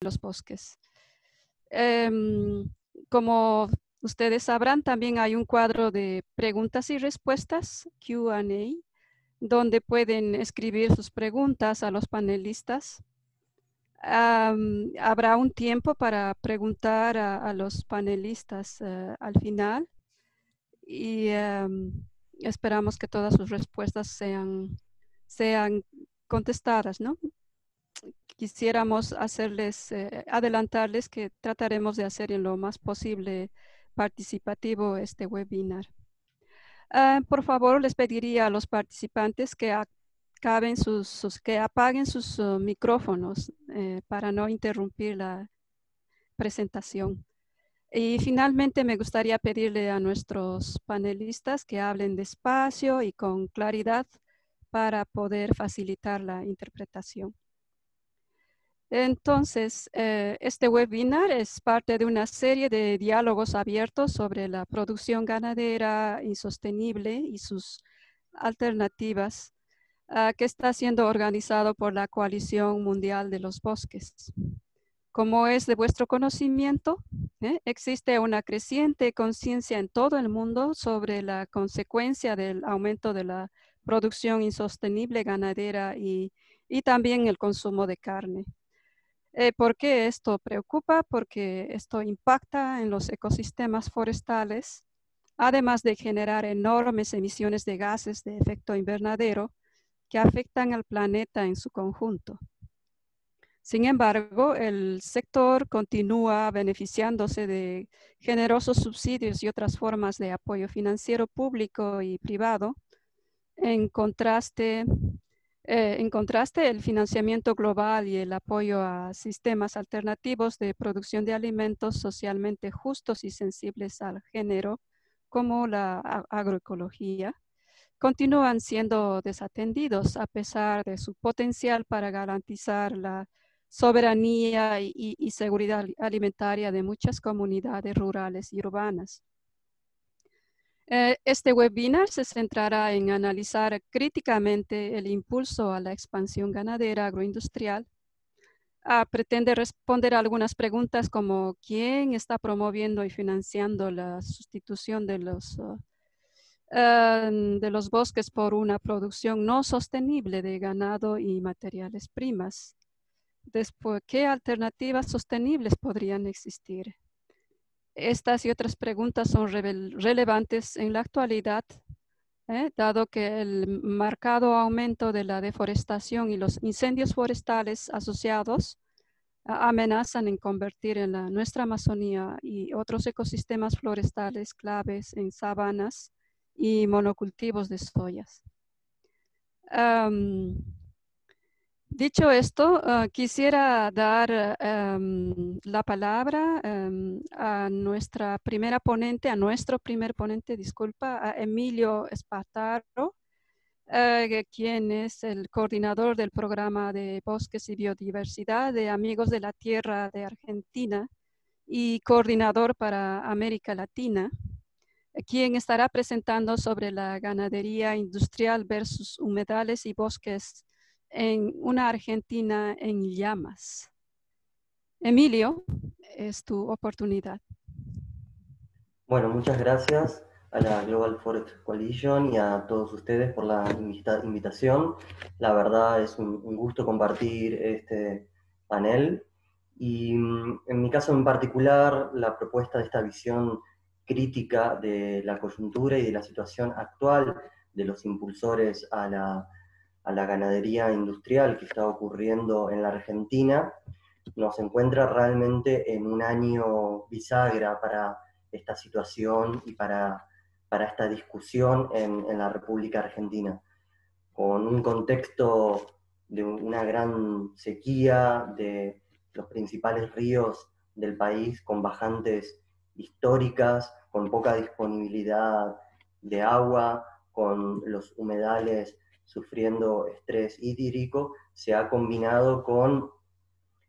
los bosques. Em, como ustedes sabrán, también hay un cuadro de preguntas y respuestas, QA, donde pueden escribir sus preguntas a los panelistas. habrá un tiempo para preguntar a, los panelistas eh, al final y esperamos que todas sus respuestas sean, sean contestadas, ¿no? Quisiéramos hacerles, eh, adelantarles que trataremos de hacer en lo más posible participativo este webinar. Ah, por favor, les pediría a los participantes que, acaben sus, apaguen sus uh, micrófonos eh, para no interrumpir la presentación. Y finalmente me gustaría pedirle a nuestros panelistas que hablen despacio y con claridad para poder facilitar la interpretación. Entonces, eh, este webinar es parte de una serie de diálogos abiertos sobre la producción ganadera insostenible y sus alternativas ah, que está siendo organizado por la Coalición Mundial de los Bosques. Como es de vuestro conocimiento, ¿eh? existe una creciente conciencia en todo el mundo sobre la consecuencia del aumento de la producción insostenible ganadera y también el consumo de carne. Eh, ¿Por qué esto preocupa? Porque esto impacta en los ecosistemas forestales, además de generar enormes emisiones de gases de efecto invernadero que afectan al planeta en su conjunto. Sin embargo, el sector continúa beneficiándose de generosos subsidios y otras formas de apoyo financiero público y privado, en contraste eh, en contraste, el financiamiento global y el apoyo a sistemas alternativos de producción de alimentos socialmente justos y sensibles al género, como la agroecología, continúan siendo desatendidos a pesar de su potencial para garantizar la soberanía y seguridad alimentaria de muchas comunidades rurales y urbanas. Eh, este webinar se centrará en analizar críticamente el impulso a la expansión ganadera agroindustrial. Ah, pretende responder a algunas preguntas como quién está promoviendo y financiando la sustitución de los, ah, de los bosques por una producción no sostenible de ganado y materiales primas. Después, ¿qué alternativas sostenibles podrían existir? Estas y otras preguntas son relevantes en la actualidad, ¿eh? dado que el marcado aumento de la deforestación y los incendios forestales asociados amenazan en convertir en la, nuestra Amazonía y otros ecosistemas forestales claves en sabanas y monocultivos de soyas. Dicho esto, ah, quisiera dar em, la palabra em, a nuestra primera ponente, a nuestro primer ponente, disculpa, a Emilio Espartaro, eh, quien es el coordinador del programa de bosques y biodiversidad de Amigos de la Tierra de Argentina y coordinador para América Latina, quien estará presentando sobre la ganadería industrial versus humedales y bosques en una Argentina en llamas. Emilio, es tu oportunidad. Bueno, muchas gracias a la Global Forest Coalition y a todos ustedes por la invitación. La verdad es un, gusto compartir este panel y mm, en mi caso en particular la propuesta de esta visión crítica de la coyuntura y de la situación actual de los impulsores a la a la ganadería industrial que está ocurriendo en la Argentina, nos encuentra realmente en un año bisagra para esta situación y para, para esta discusión en, en la República Argentina, con un contexto de una gran sequía de los principales ríos del país con bajantes históricas, con poca disponibilidad de agua, con los humedales sufriendo estrés hídrico, se ha combinado con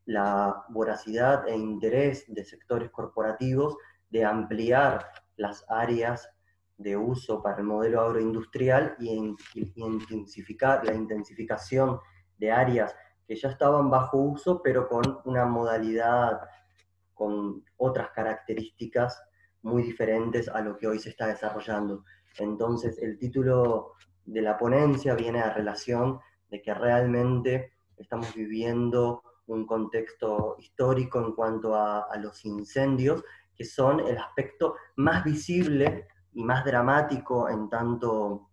la voracidad e interés de sectores corporativos de ampliar las áreas de uso para el modelo agroindustrial y, intensificar la intensificación de áreas que ya estaban bajo uso, pero con una modalidad, con otras características muy diferentes a lo que hoy se está desarrollando. Entonces, el título de la ponencia viene a relación de que realmente estamos viviendo un contexto histórico en cuanto a, los incendios, que son el aspecto más visible y más dramático en tanto,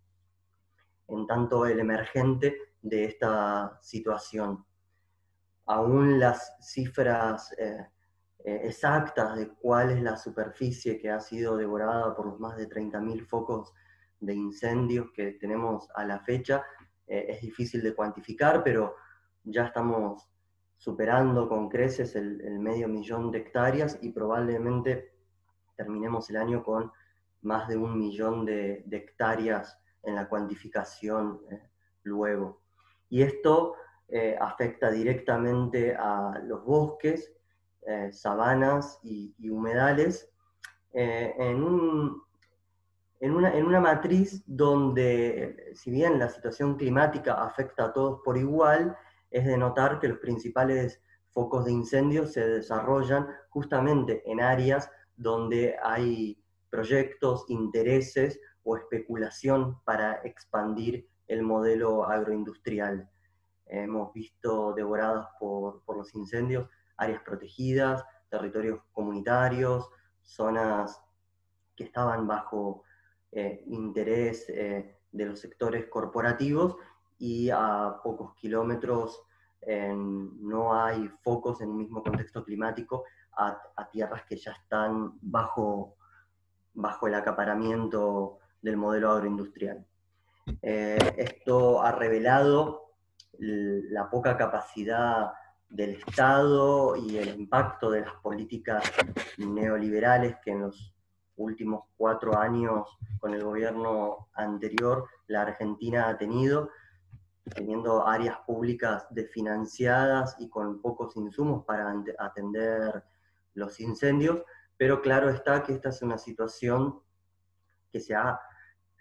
en tanto el emergente de esta situación. Aún las cifras eh, eh, exactas de cuál es la superficie que ha sido devorada por los más de 30.000 focos de incendios que tenemos a la fecha eh, es difícil de cuantificar, pero ya estamos superando con creces el, medio millón de hectáreas y probablemente terminemos el año con más de un millón de, hectáreas en la cuantificación eh, luego. Y esto eh, afecta directamente a los bosques, sabanas y, y humedales en un, en una, matriz donde, si bien la situación climática afecta a todos por igual, es de notar que los principales focos de incendio se desarrollan justamente en áreas donde hay proyectos, intereses o especulación para expandir el modelo agroindustrial. Hemos visto devoradas por, por los incendios áreas protegidas, territorios comunitarios, zonas que estaban bajo eh, interés eh, de los sectores corporativos y a pocos kilómetros no hay focos en el mismo contexto climático a, tierras que ya están bajo, bajo el acaparamiento del modelo agroindustrial. Eh, esto ha revelado la poca capacidad del Estado y el impacto de las políticas neoliberales que en los últimos cuatro años con el gobierno anterior la Argentina ha tenido, teniendo áreas públicas desfinanciadas y con pocos insumos para atender los incendios, pero claro está que esta es una situación que se ha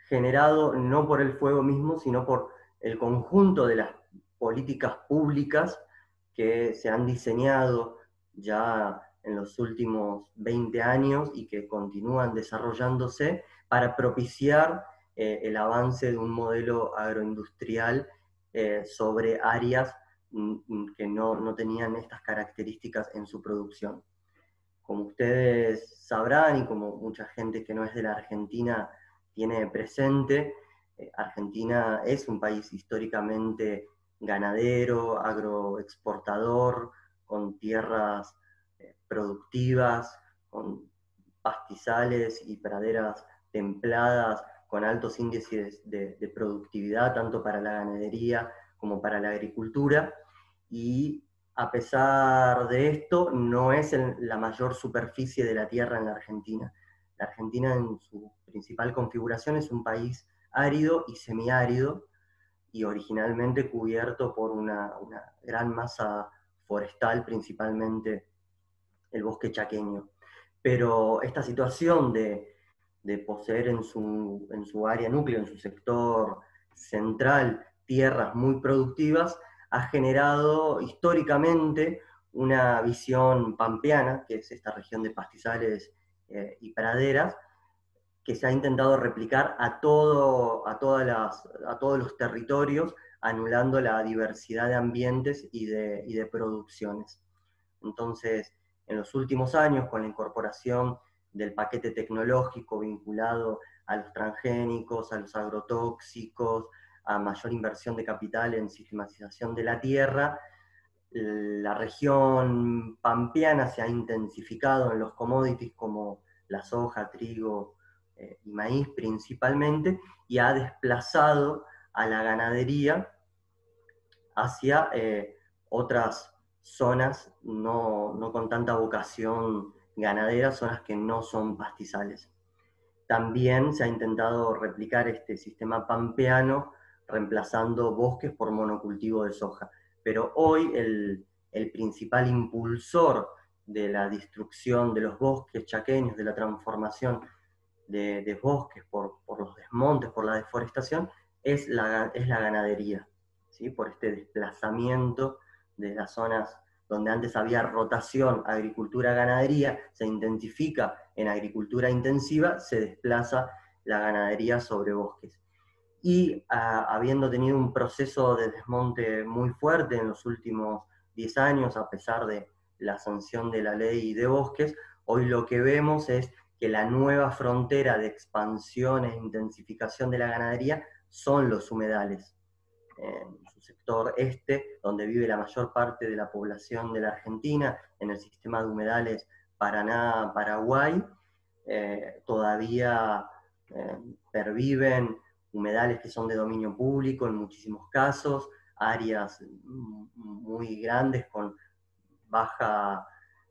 generado no por el fuego mismo, sino por el conjunto de las políticas públicas que se han diseñado ya en los últimos 20 años y que continúan desarrollándose para propiciar eh, el avance de un modelo agroindustrial eh, sobre áreas mm, mm, que no, no, tenían estas características en su producción. Como ustedes sabrán y como mucha gente que no es de la Argentina tiene presente, eh, Argentina es un país históricamente ganadero, agroexportador, con tierras productivas, con pastizales y praderas templadas, con altos índices de, productividad, tanto para la ganadería como para la agricultura. Y a pesar de esto, no es la mayor superficie de la tierra en la Argentina. La Argentina en su principal configuración es un país árido y semiárido, y originalmente cubierto por una, una gran masa forestal, principalmente el bosque chaqueño. Pero esta situación de, poseer en su, en su área núcleo, en su sector central, tierras muy productivas, ha generado históricamente una visión pampeana, que es esta región de pastizales eh, y praderas, que se ha intentado replicar a, todo, a, todas las, a todos los territorios, anulando la diversidad de ambientes y de, y de producciones. Entonces, en los últimos años con la incorporación del paquete tecnológico vinculado a los transgénicos, a los agrotóxicos, a mayor inversión de capital en sistematización de la tierra, la región pampeana se ha intensificado en los commodities como la soja, trigo eh, y maíz principalmente, y ha desplazado a la ganadería hacia eh, otras zonas no, con tanta vocación ganadera, zonas que no son pastizales. También se ha intentado replicar este sistema pampeano reemplazando bosques por monocultivo de soja. Pero hoy el, principal impulsor de la destrucción de los bosques chaqueños, de la transformación de, bosques por, los desmontes, por la deforestación, es la, es la ganadería, ¿sí? por este desplazamiento de las zonas donde antes había rotación agricultura-ganadería, se intensifica en agricultura intensiva, se desplaza la ganadería sobre bosques. Y ah, habiendo tenido un proceso de desmonte muy fuerte en los últimos 10 años, a pesar de la sanción de la ley de bosques, hoy lo que vemos es que la nueva frontera de expansión e intensificación de la ganadería son los humedales. En su sector este, donde vive la mayor parte de la población de la Argentina, en el sistema de humedales Paraná-Paraguay, eh, todavía eh, perviven humedales que son de dominio público en muchísimos casos, áreas muy grandes con baja,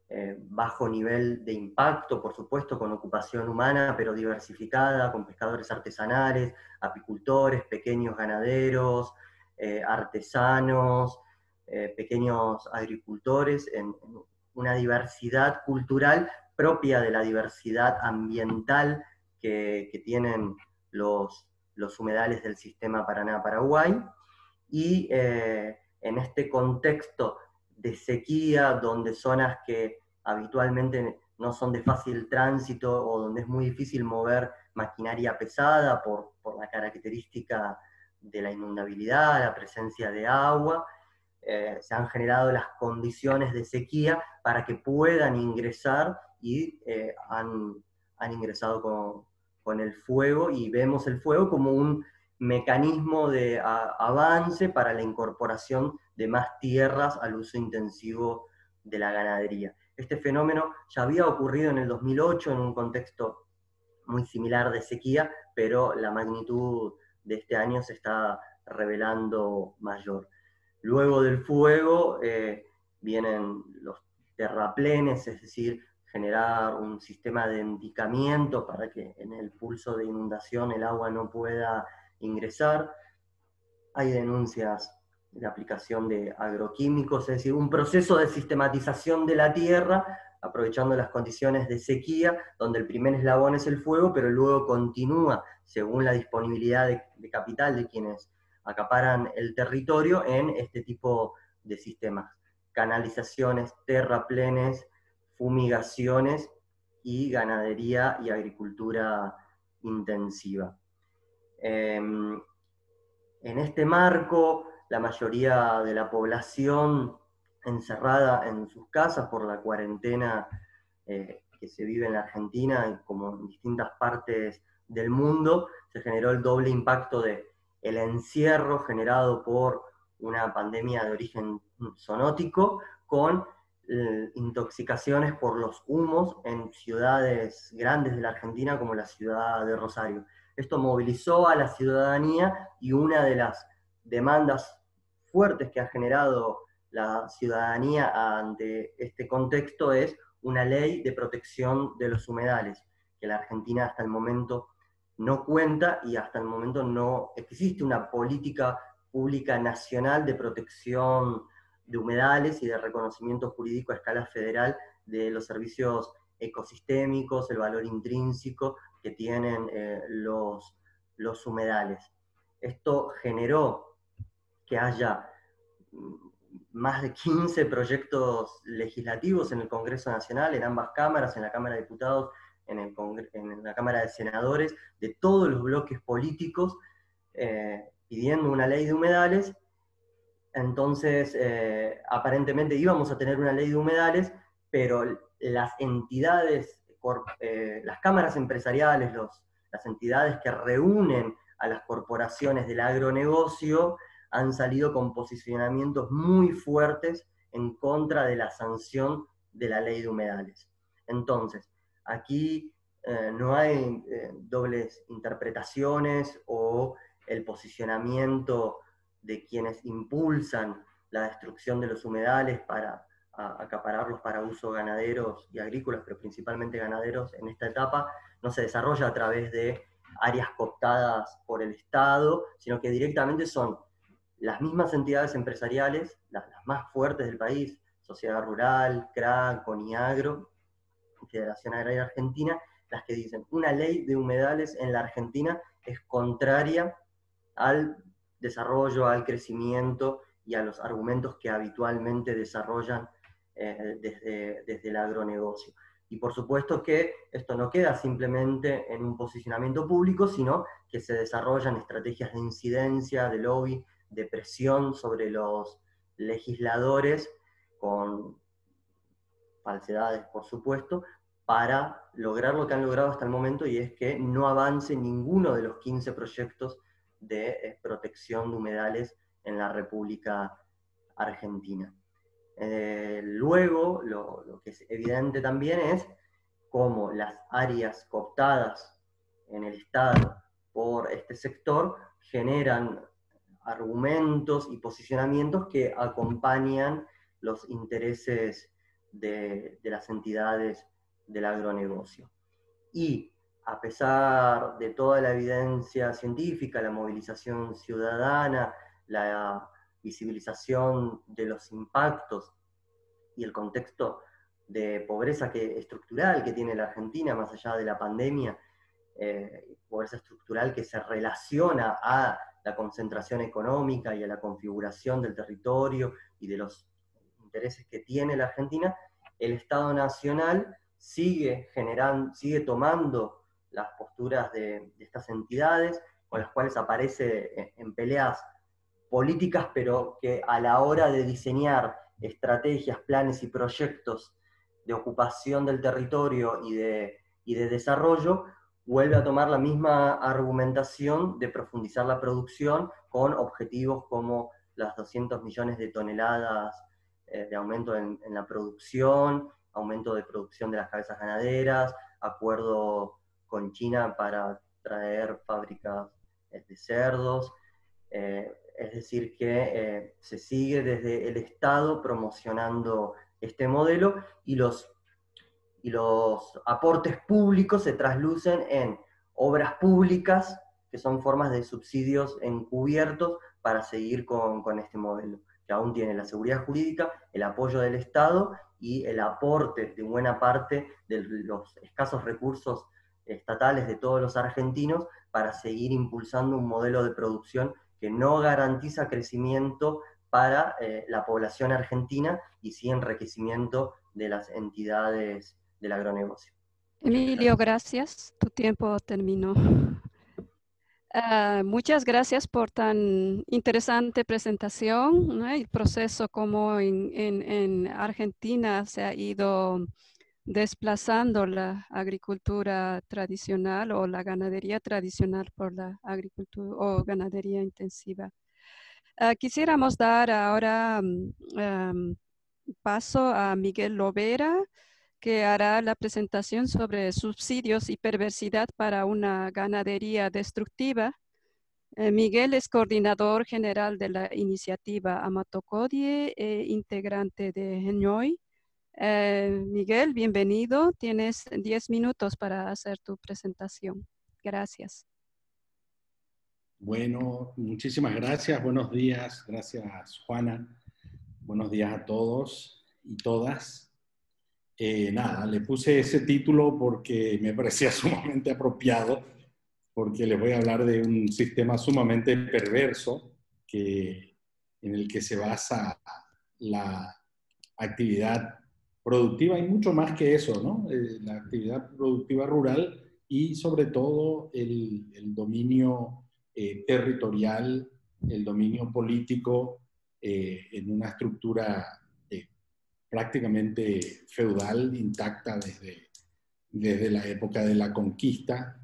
eh, bajo nivel de impacto, por supuesto, con ocupación humana, pero diversificada, con pescadores artesanales, apicultores, pequeños ganaderos, eh, artesanos, eh, pequeños agricultores, en, una diversidad cultural propia de la diversidad ambiental que, tienen los, los humedales del sistema Paraná-Paraguay. Y en este contexto de sequía, donde zonas que habitualmente no son de fácil tránsito o donde es muy difícil mover maquinaria pesada por, la característica de la inundabilidad, la presencia de agua, eh, se han generado las condiciones de sequía para que puedan ingresar y eh, han, ingresado con, con, el fuego y vemos el fuego como un mecanismo de avance para la incorporación de más tierras al uso intensivo de la ganadería. Este fenómeno ya había ocurrido en el 2008 en un contexto muy similar de sequía, pero la magnitud de este año se está revelando mayor. Luego del fuego eh, vienen los terraplenes, es decir, generar un sistema de endicamiento para que en el pulso de inundación el agua no pueda ingresar. Hay denuncias de aplicación de agroquímicos, es decir, un proceso de sistematización de la tierra, aprovechando las condiciones de sequía, donde el primer eslabón es el fuego, pero luego continúa, según la disponibilidad de, capital de quienes acaparan el territorio, en este tipo de sistemas. Canalizaciones, terraplenes, fumigaciones y ganadería y agricultura intensiva. Em, en este marco, la mayoría de la población encerrada en sus casas por la cuarentena eh, que se vive en la Argentina y como en distintas partes del mundo, se generó el doble impacto de el encierro generado por una pandemia de origen zoonótico con eh, intoxicaciones por los humos en ciudades grandes de la Argentina como la ciudad de Rosario. Esto movilizó a la ciudadanía y una de las demandas fuertes que ha generado la ciudadanía ante este contexto es una ley de protección de los humedales, que la Argentina hasta el momento no cuenta y hasta el momento no existe una política pública nacional de protección de humedales y de reconocimiento jurídico a escala federal de los servicios ecosistémicos, el valor intrínseco que tienen eh, los, los humedales. Esto generó que haya más de 15 proyectos legislativos en el Congreso Nacional, en ambas cámaras, en la Cámara de Diputados, en, el en la Cámara de Senadores, de todos los bloques políticos, eh, pidiendo una ley de humedales. Entonces, eh, aparentemente íbamos a tener una ley de humedales, pero las entidades, eh, las cámaras empresariales, los, las entidades que reúnen a las corporaciones del agronegocio, han salido con posicionamientos muy fuertes en contra de la sanción de la ley de humedales. Entonces, aquí eh, no hay eh, dobles interpretaciones o el posicionamiento de quienes impulsan la destrucción de los humedales para acapararlos para uso ganaderos y agrícolas, pero principalmente ganaderos en esta etapa, no se desarrolla a través de áreas cooptadas por el Estado, sino que directamente son las mismas entidades empresariales, las, más fuertes del país, Sociedad Rural, CRA, CONIAGRO, Federación Agraria Argentina, las que dicen, una ley de humedales en la Argentina es contraria al desarrollo, al crecimiento y a los argumentos que habitualmente desarrollan eh, desde, desde el agronegocio. Y por supuesto que esto no queda simplemente en un posicionamiento público, sino que se desarrollan estrategias de incidencia, de lobby, de presión sobre los legisladores, con falsedades, por supuesto, para lograr lo que han logrado hasta el momento y es que no avance ninguno de los 15 proyectos de eh, protección de humedales en la República Argentina. Eh, luego, lo, que es evidente también es cómo las áreas cooptadas en el Estado por este sector generan argumentos y posicionamientos que acompañan los intereses de, de las entidades del agronegocio. Y a pesar de toda la evidencia científica, la movilización ciudadana, la visibilización de los impactos y el contexto de pobreza que, estructural que tiene la Argentina, más allá de la pandemia, eh, pobreza estructural que se relaciona a la concentración económica y a la configuración del territorio y de los intereses que tiene la Argentina, el Estado Nacional sigue generando, sigue tomando las posturas de, estas entidades con las cuales aparece en peleas políticas, pero que a la hora de diseñar estrategias, planes y proyectos de ocupación del territorio y de, y de desarrollo, vuelve a tomar la misma argumentación de profundizar la producción con objetivos como las 200 millones de toneladas eh, de aumento en, la producción, aumento de producción de las cabezas ganaderas, acuerdo con China para traer fábricas eh, de cerdos, eh, es decir, que se sigue desde el Estado promocionando este modelo y los, y los aportes públicos se traslucen en obras públicas, que son formas de subsidios encubiertos para seguir con, con este modelo, aún tiene la seguridad jurídica, el apoyo del Estado y el aporte de buena parte de los escasos recursos estatales de todos los argentinos para seguir impulsando un modelo de producción que no garantiza crecimiento para eh, la población argentina y sí enriquecimiento de las entidades del agronegocio. Emilio, gracias. Tu tiempo terminó. Ah, muchas gracias por tan interesante presentación. El proceso como en, en, Argentina se ha ido desplazando la agricultura tradicional o la ganadería tradicional por la agricultura o ganadería intensiva. Ah, quisiéramos dar ahora mm, paso a Miguel Lovera, que hará la presentación sobre subsidios y perversidad para una ganadería destructiva. Eh, Miguel es coordinador general de la iniciativa Amatocodie e integrante de Genoy. Eh, Miguel, bienvenido. Tienes 10 minutos para hacer tu presentación. Gracias. Bueno, muchísimas gracias. Buenos días. Gracias, Juana. Buenos días a todos y todas. Eh, nada, le puse ese título porque me parecía sumamente apropiado, porque les voy a hablar de un sistema sumamente perverso que, en el que se basa la actividad productiva y mucho más que eso, ¿no? Eh, la actividad productiva rural y sobre todo el, dominio eh, territorial, el dominio político eh, en una estructura prácticamente feudal, intacta desde, desde la época de la conquista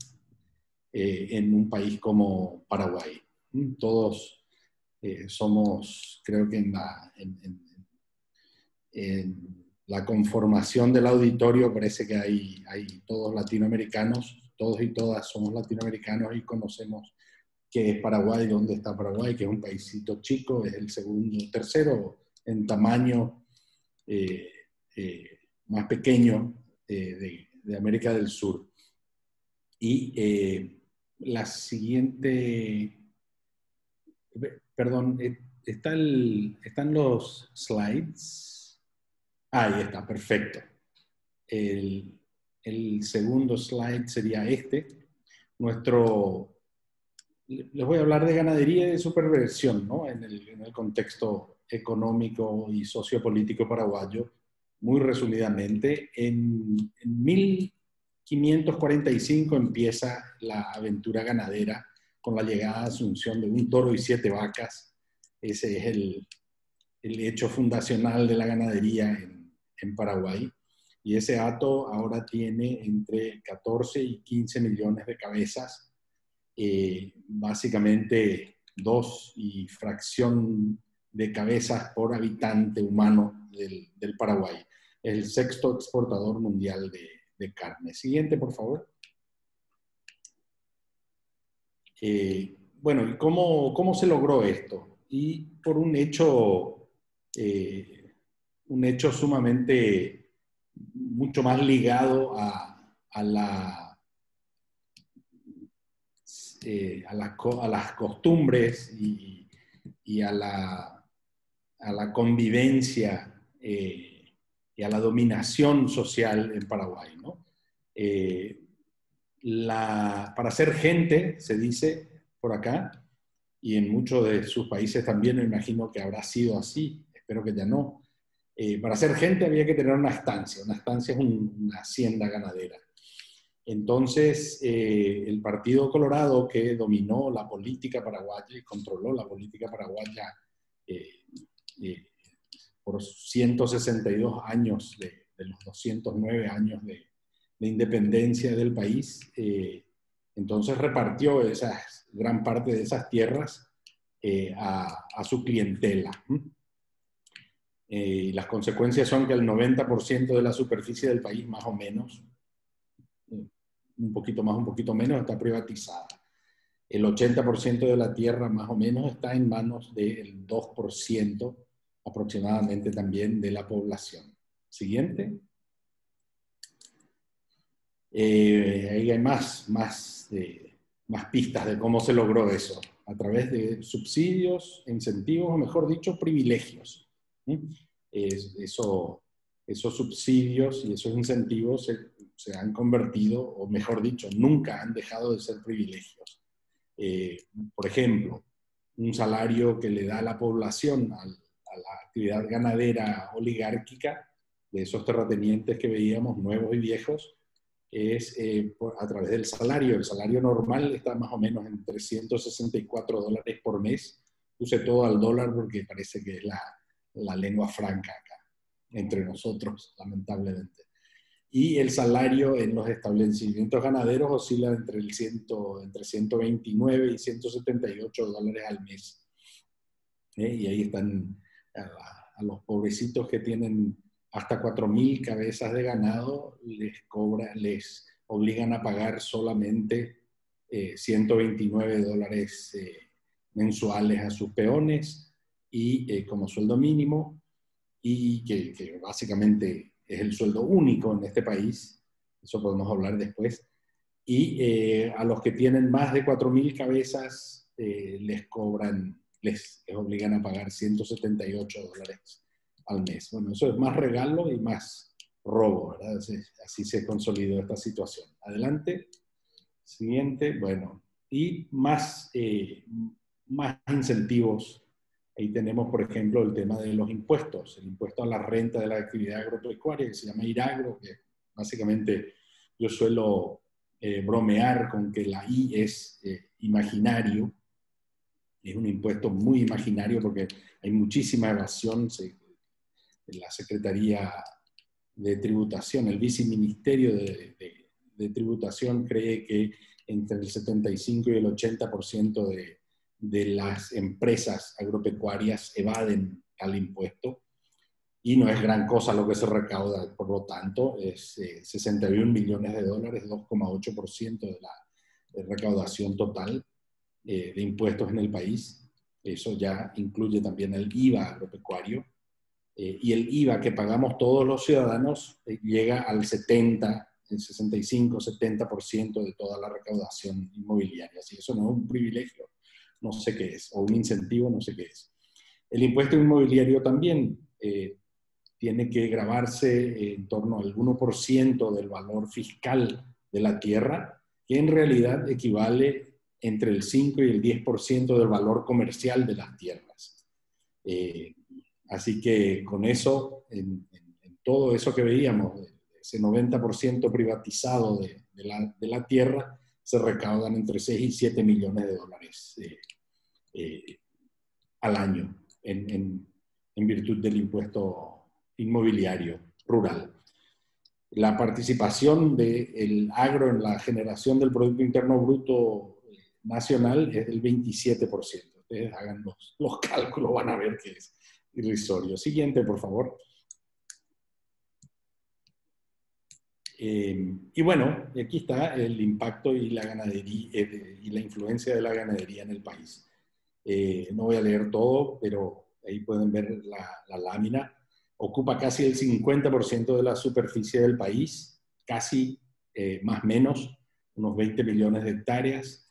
en un país como Paraguay. Todos somos, creo que en, la, en la conformación del auditorio parece que hay, hay todos latinoamericanos, todos y todas somos latinoamericanos y conocemos qué es Paraguay, dónde está Paraguay, que es un paísito chico, es el segundo, tercero en tamaño eh, eh, más pequeño eh, de, América del Sur. Y la siguiente, perdón, está están los slides. Ahí está, perfecto. El, segundo slide sería este. Nuestro, les voy a hablar de ganadería y de superversión, ¿no? En el, en el contexto económico y sociopolítico paraguayo, muy resumidamente. En, en 1545 empieza la aventura ganadera con la llegada a Asunción de un toro y siete vacas. Ese es el, hecho fundacional de la ganadería en, en Paraguay. Y ese hato ahora tiene entre 14 y 15 millones de cabezas, eh, básicamente dos y fracción de cabezas por habitante humano del, del Paraguay. El sexto exportador mundial de, carne. Siguiente, por favor. Eh, bueno, ¿y cómo, cómo, se logró esto? Y por un hecho, eh, un hecho sumamente, mucho más ligado a, la, eh, a, la, a, las costumbres y, y a, la, a, la, convivencia eh, y a la dominación social en Paraguay. ¿no? Eh, la, para ser gente, se dice por acá, y en muchos de sus países también me imagino que habrá sido así, espero que ya no. Eh, para ser gente había que tener una estancia, una estancia es un, una hacienda ganadera. Entonces, eh, el Partido Colorado que dominó la política paraguaya y controló la política paraguaya eh por 162 años de, de, los 209 años de, de independencia del país, eh, entonces repartió esas, gran parte de esas tierras eh, a, su clientela. Eh, las consecuencias son que el 90% de la superficie del país, más o menos, un poquito más, un poquito menos, está privatizada. El 80% de la tierra, más o menos, está en manos del 2% aproximadamente también de la población. Siguiente. Eh, ahí hay más, más, eh, más pistas de cómo se logró eso, a través de subsidios, incentivos, o mejor dicho, privilegios. eso, esos subsidios y esos incentivos se, han convertido, o mejor dicho, nunca han dejado de ser privilegios. Eh, por ejemplo, un salario que le da la población al, a la actividad ganadera oligárquica de esos terratenientes que veíamos, nuevos y viejos, es eh, por, a través del salario. El salario normal está más o menos en 364 dólares por mes. Puse todo al dólar porque parece que es la, la lengua franca acá, entre nosotros, lamentablemente. Y el salario en los establecimientos ganaderos oscila entre, el ciento, entre 129 y 178 dólares al mes. ¿Eh? Y ahí están a, los pobrecitos que tienen hasta 4.000 cabezas de ganado, les, cobra, les obligan a pagar solamente eh, 129 dólares eh, mensuales a sus peones y eh, como sueldo mínimo y que, que, básicamente es el sueldo único en este país, eso podemos hablar después, y eh, a los que tienen más de 4.000 cabezas eh, les cobran, les, obligan a pagar 178 dólares al mes. Bueno, eso es más regalo y más robo, ¿verdad? Así, así se consolidó esta situación. Adelante. Siguiente, bueno, y más, eh, más incentivos Ahí tenemos, por ejemplo, el tema de los impuestos, el impuesto a la renta de la actividad agropecuaria, que se llama IRAGRO, que básicamente yo suelo eh, bromear con que la I es eh, imaginario, es un impuesto muy imaginario porque hay muchísima evasión. Se, la Secretaría de Tributación, el viceministerio de, Tributación cree que entre el 75 y el 80% de de las empresas agropecuarias evaden al impuesto y no es gran cosa lo que se recauda, por lo tanto, es eh, 61 millones de dólares, 2,8% de la recaudación total eh, de impuestos en el país. Eso ya incluye también el IVA agropecuario. Eh, y el IVA que pagamos todos los ciudadanos eh, llega al 70, el 65, 70% de toda la recaudación inmobiliaria. Así eso no es un privilegio, no sé qué es, o un incentivo, no sé qué es. El impuesto inmobiliario también eh, tiene que grabarse en torno al 1% del valor fiscal de la tierra, que en realidad equivale entre el 5 y el 10% del valor comercial de las tierras. Eh, así que con eso, en, todo eso que veíamos, ese 90% privatizado de, la, tierra, se recaudan entre 6 y 7 millones de dólares al año en, en virtud del impuesto inmobiliario rural. La participación del agro en la generación del Producto Interno Bruto nacional es del 27%. Ustedes hagan los, los cálculos, van a ver que es irrisorio. Siguiente, por favor. Eh, y bueno, aquí está el impacto y la ganadería eh, y la influencia de la ganadería en el país. Eh, no voy a leer todo, pero ahí pueden ver la, lámina, ocupa casi el 50% de la superficie del país, casi eh, más o menos, unos 20 millones de hectáreas.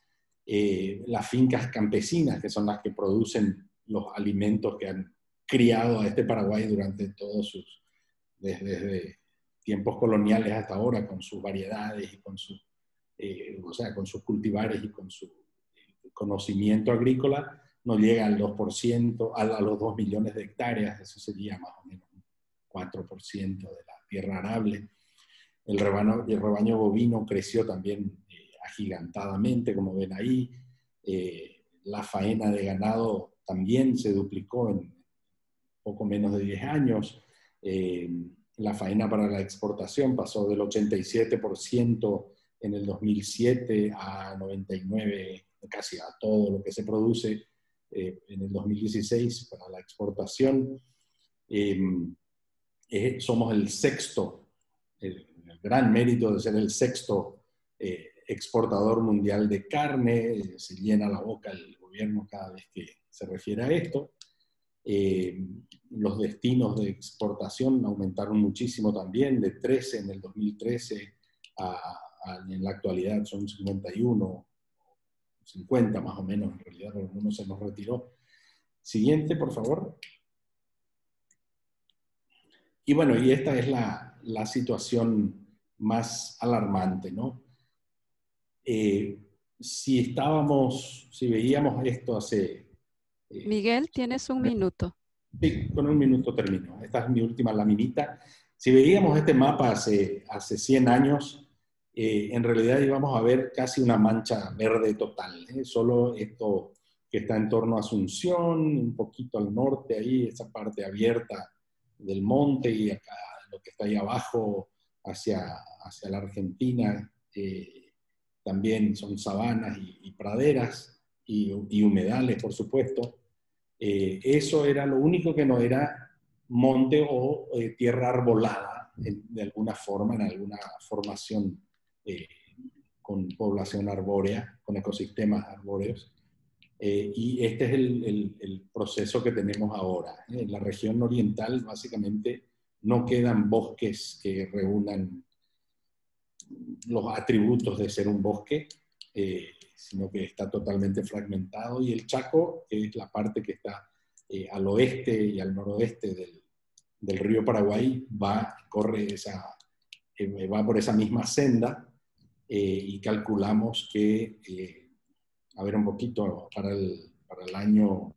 Eh, las fincas campesinas, que son las que producen los alimentos que han criado a este Paraguay durante todos sus, desde, tiempos coloniales hasta ahora, con sus variedades y con, su, eh, o sea, con sus cultivares y con su conocimiento agrícola, no llega al 2%, a, los 2 millones de hectáreas, eso sería más o menos un 4% de la tierra arable. El rebaño, el rebaño bovino creció también eh, agigantadamente, como ven ahí. Eh, la faena de ganado también se duplicó en poco menos de 10 años. Eh, la faena para la exportación pasó del 87% en el 2007 a 99%, casi a todo lo que se produce eh, en el 2016 para la exportación. Em, somos el sexto, el, gran mérito de ser el sexto eh, exportador mundial de carne. se llena la boca el gobierno cada vez que se refiere a esto. Em, los destinos de exportación aumentaron muchísimo también, de 13 en el 2013 a, en la actualidad son 51 50 más o menos, en realidad algunos se nos retiró. Siguiente, por favor. Y bueno, y esta es la, la situación más alarmante, ¿no? Eh, si estábamos, si veíamos esto hace... Eh, Miguel, tienes un minuto. Sí, con un minuto termino. Esta es mi última laminita. Si veíamos este mapa hace, hace 100 años, eh, en realidad íbamos a ver casi una mancha verde total. ¿eh? Solo esto que está en torno a Asunción, un poquito al norte ahí, esa parte abierta del monte y acá lo que está ahí abajo hacia, hacia la Argentina, eh, también son sabanas y, praderas y, humedales, por supuesto. eso era lo único que no era monte o tierra arbolada de alguna forma, en alguna formación eh, con población arbórea, con ecosistemas arbóreos. Eh, y este es el, proceso que tenemos ahora. En la región oriental, básicamente, no quedan bosques que reúnan los atributos de ser un bosque, eh, sino que está totalmente fragmentado. Y el Chaco, es la parte que está al oeste y al noroeste del, del río Paraguay, va, corre esa, va por esa misma senda eh, y calculamos que, eh, a ver un poquito, para el, para el año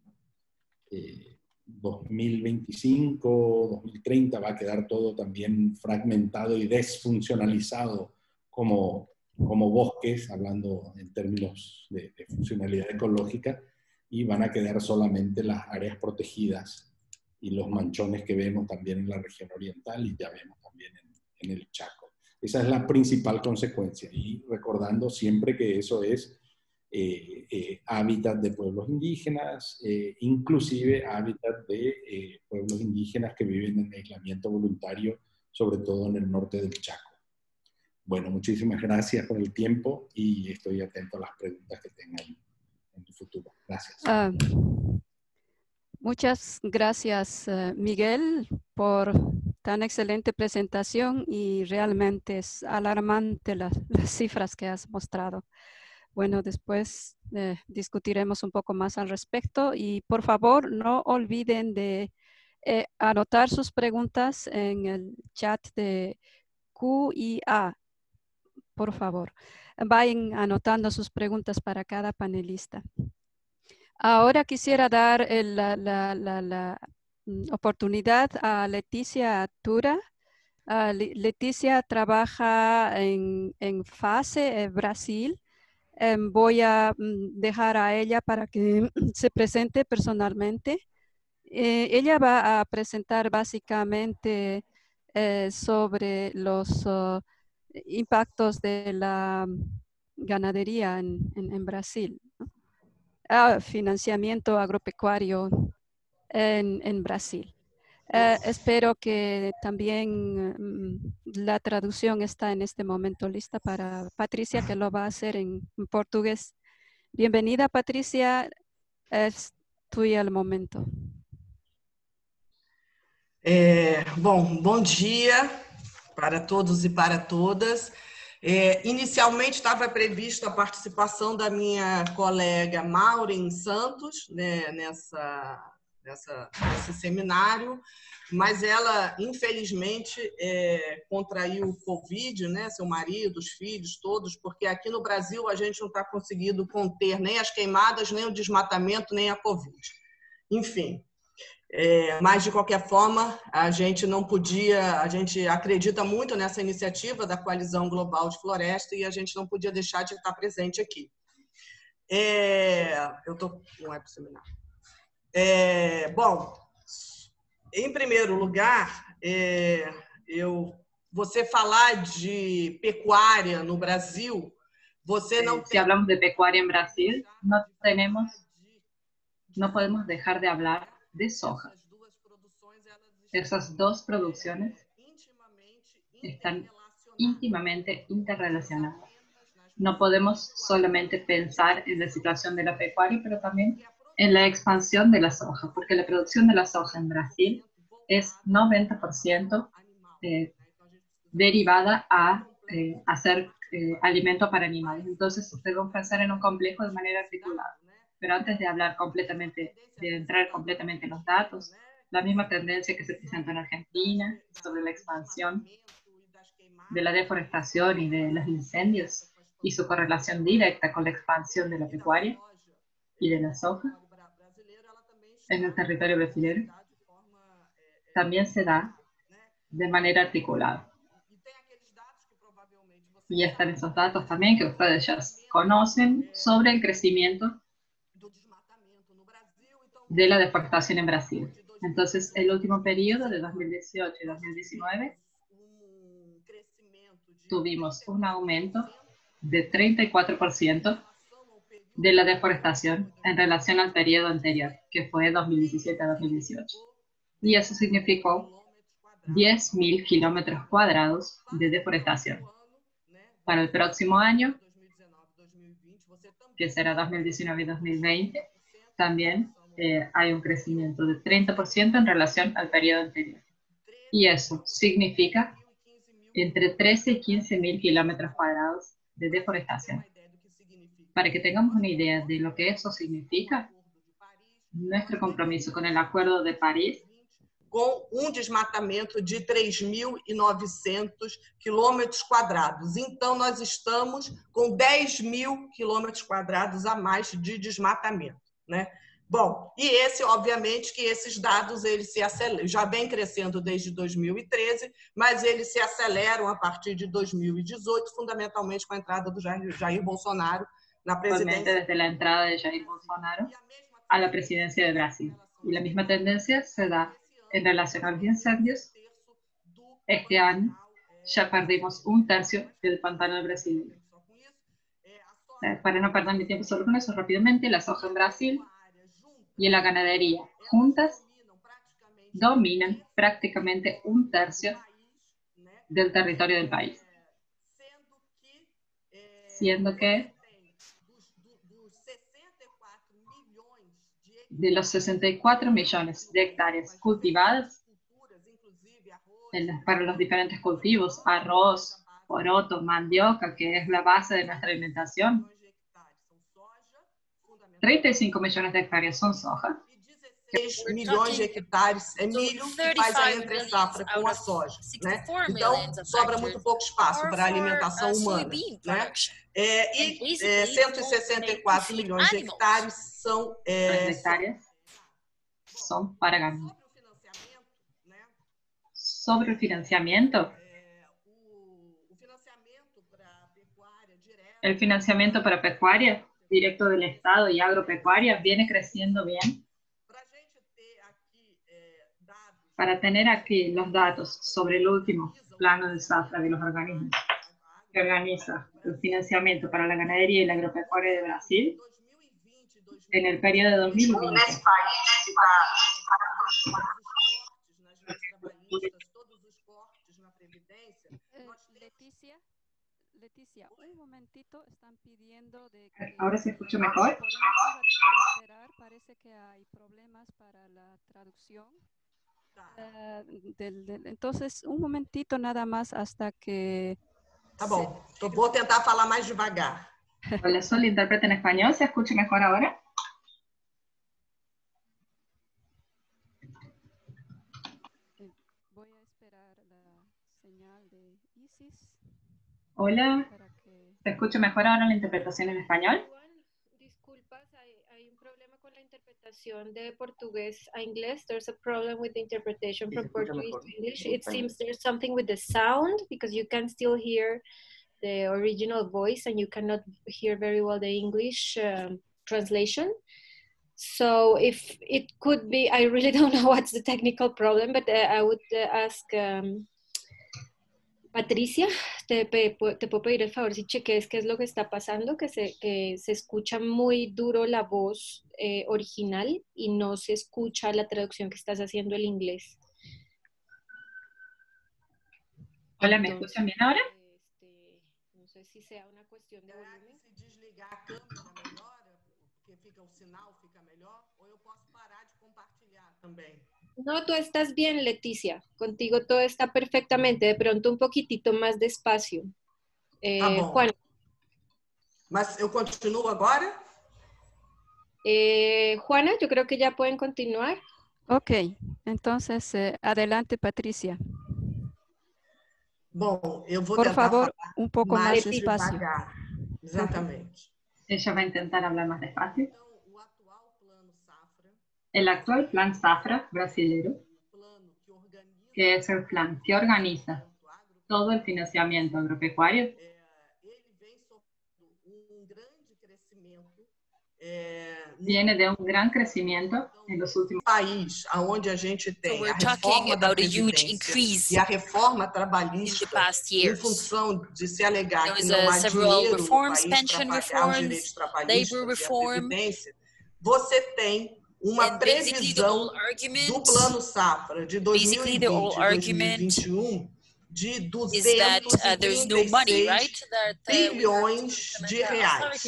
2025, eh, 2030 va a quedar todo también fragmentado y desfuncionalizado como, como bosques, hablando en términos de, funcionalidad ecológica, y van a quedar solamente las áreas protegidas y los manchones que vemos también en la región oriental y ya vemos también en, en el Chaco. Esa es la principal consecuencia. Y recordando siempre que eso es eh, eh, hábitat de pueblos indígenas, eh, inclusive hábitat de pueblos indígenas que viven en aislamiento voluntario, sobre todo en el norte del Chaco. Bueno, muchísimas gracias por el tiempo y estoy atento a las preguntas que tengan en el futuro. Gracias. Ah, muchas gracias, Miguel, por tan excelente presentación y realmente es alarmante las, cifras que has mostrado. Bueno, después eh, discutiremos un poco más al respecto y por favor no olviden de eh, anotar sus preguntas en el chat de Q y A, por favor. vayan anotando sus preguntas para cada panelista. Ahora quisiera dar la, mm, oportunidad a Leticia Tura. Leticia trabaja en, FASE, Brasil. Em, voy a mm, dejar a ella para que se presente personalmente. Eh, ella va a presentar básicamente eh, sobre los uh, impactos de la ganadería en, Brasil. Ah, financiamiento agropecuario en, Brasil. Eh, espero que también mm, la traducción está en este momento lista para Patricia, que lo va a hacer en, portugués. Bienvenida, Patricia. Es tuya el momento. É, bom, bom dia para todos e para todas. É, inicialmente estava previsto a participação da minha colega Maureen Santos né, nessa, nessa, nesse seminário, mas ela, infelizmente, é, contraiu o Covid, né, seu marido, os filhos, todos, porque aqui no Brasil a gente não está conseguindo conter nem as queimadas, nem o desmatamento, nem a Covid. Enfim, é, mas, de qualquer forma, a gente não podia, a gente acredita muito nessa iniciativa da Coalizão Global de Floresta e a gente não podia deixar de estar presente aqui. É, eu estou com é seminário. É, bom, em primeiro lugar, é, eu, você falar de pecuária no Brasil, você não. Se falamos de pecuária em Brasil, não temos, não podemos deixar de falar de soja. Esas dos producciones están íntimamente interrelacionadas. No podemos solamente pensar en la situación de la pecuaria, pero también en la expansión de la soja, porque la producción de la soja en Brasil es 90% eh, derivada a eh, hacer eh, alimento para animales. Entonces, debemos pensar en un complejo de manera articulada. Pero antes de hablar completamente, de entrar completamente en los datos, la misma tendencia que se presenta en Argentina sobre la expansión de la deforestación y de los incendios y su correlación directa con la expansión de la pecuaria y de la soja en el territorio brasileño también se da de manera articulada. Y están esos datos también que ustedes ya conocen sobre el crecimiento de la deforestación en Brasil. Entonces, el último periodo de 2018 y 2019 tuvimos un aumento de 34% de la deforestación en relación al periodo anterior, que fue 2017 a 2018. Y eso significó 10.000 kilómetros cuadrados de deforestación. Para el próximo año, que será 2019 y 2020, también eh, hay un crecimiento de 30% en relación al periodo anterior. Y eso significa entre 13 y 15 mil kilómetros cuadrados de deforestación. Para que tengamos una idea de lo que eso significa, nuestro compromiso con el Acuerdo de París com um desmatamento de 3.900 quilômetros quadrados. Então, nós estamos com 10 mil quilômetros quadrados a mais de desmatamento. Né? Bom, e esse, obviamente, que esses dados eles se aceleram, já vem crescendo desde 2013, mas eles se aceleram a partir de 2018, fundamentalmente com a entrada do Jair, Jair Bolsonaro na presidência. Desde a entrada de Jair Bolsonaro a la presidencia de Brasil. Y la misma tendencia se da en relación a los incendios. Este año ya perdimos un tercio del pantano brasileño. Eh, para no perder mi tiempo solo con eso, rápidamente, la soja en Brasil y la ganadería. Juntas dominan prácticamente un tercio del territorio del país, siendo que de los 64 millones de hectáreas cultivadas para los diferentes cultivos, arroz, poroto, mandioca, que es la base de nuestra alimentación, 35 millones de hectáreas son soja 3 We're milhões de talking hectares é so milho e faz a 35 entre millions safra com out a of soja, né? 64 Então, millions of sobra hectares muito pouco espaço are para a for, alimentação uh, humana, soybean né? production. É, And e basically, é, it's all 164 to feed milhões de animals. hectares são é, Tres hectáreas son para ganado. sobre o financiamento, né? Sobre el financiamiento, É, o, o financiamento para a pecuária directo del Estado y agropecuaria viene creciendo bien. para tener aquí los datos sobre el último plano de zafra de los organismos que organiza el financiamiento para la ganadería y la agropecuaria de Brasil 2020 en el periodo de 2020. todos os cortes na previdência, Eh, nós temos Leticia, Un momentito, están pidiendo de que... Ahora se escucha mejor. Esperar, parece que hay problemas para la traducción. Eh, del- del- entonces, un momentito nada más hasta que... Tá bom, Tô- vou tentar falar mais devagar. Hola, Sol, intérprete en español. ¿Se escucha mejor ahora? eh, voy a esperar la señal de Isis Hola, para que... ¿se escucha mejor ahora la interpretación en español? Disculpas, hay, hay un problema con la interpretación de portugués a inglés. There's a problem with the interpretation from Portuguese to English. It seems there's something with the sound because you can still hear the original voice and you cannot hear very well the English um, translation. So if it could be, I really don't know what's the technical problem, but uh, I would uh, ask um, Patricia, te, puedo pedir el favor si cheques qué es lo que está pasando, que se, que se escucha muy duro la voz eh, original y no se escucha la traducción que estás haciendo el inglés. Hola, ¿me Entonces, escuchan bien ahora? este, no sé si sea una cuestión de volumen. Porque fica o sinal fica melhor? Ou eu posso parar de compartilhar também? No, tú estás bien, Leticia. Contigo todo está perfectamente. De pronto un poquitito más despacio. Eh, Tá bom. Juan, Mas eu continuo agora? eh, Juana, yo creo que ya pueden continuar. Ok, entonces, eh, adelante, Patricia. Bom, eu vou Por tentar favor, falar un poco más mais despacio. devagar. Exatamente. Ella va a intentar hablar más despacio. Então, o atual plano safra, El actual plan Zafra brasilero, o plano que organiza que es el plan que organiza o agro, todo el financiamiento agropecuario, é, ele vem sofrendo um grande crescimento é, no viene de un gran crecimiento en los últimos país onde a gente So tem a we're talking reforma da about a huge Previdência increase e a reforma in the trabalhista past em years. função de se alegar There que was, não uh, há several dinheiro no reforms, país para pension pagar os reforms, direitos trabalhistas labor e a reform. Previdência, você tem uma previsão do plano safra de 2020 2021 de 236 bilhões de reais.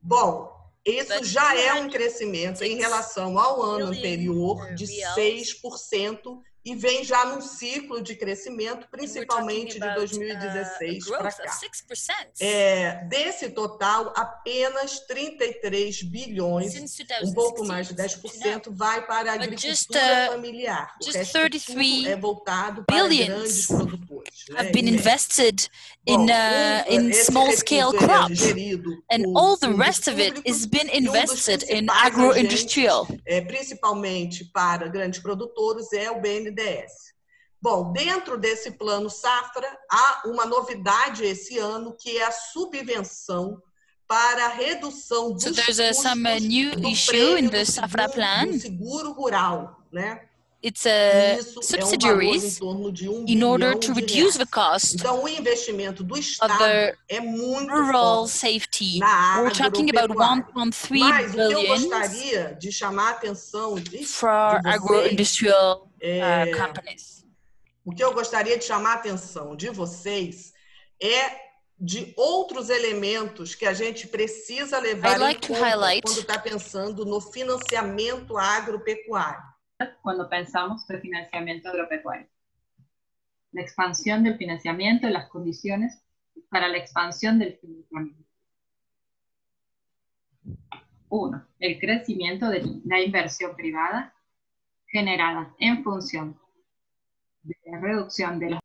Bom, isso já é um crescimento em relação ao ano anterior de 6% e vem já num ciclo de crescimento, principalmente de about, uh, 2016 a para cá. of 6% É, desse total, apenas 33 bilhões, um pouco mais de 2016 to now. 10%, vai para a agricultura uh, familiar. O resto tudo 33 é voltado para grandes produtores. né, Have been médios. invested in uh, in esse small scale é crop, and all the rest of it has been invested in agro-industrial. é, principalmente para grandes produtores, é o BNDES. Bom, dentro desse plano Safra, há uma novidade esse ano, que é a subvenção para a redução dos So there's some custos new do issue in the Safra plan. do seguro rural, né? It's uh, isso é um subsidiaries um in order to reduce the cost Então, o investimento do Estado the é muito rural safety. We're talking about agropecuária. 1.3 Mas o que eu billion gostaria de chamar a atenção de, for de vocês, agro-industrial é, uh, companies. o que eu gostaria de chamar a atenção de vocês é de outros elementos que a gente precisa levar like em conta highlight- quando está pensando no financiamento agropecuário. cuando pensamos de financiamiento agropecuario. La expansión del financiamiento, las condiciones para la expansión del financiamiento. Uno, el crecimiento de la inversión privada generada en función de la reducción de los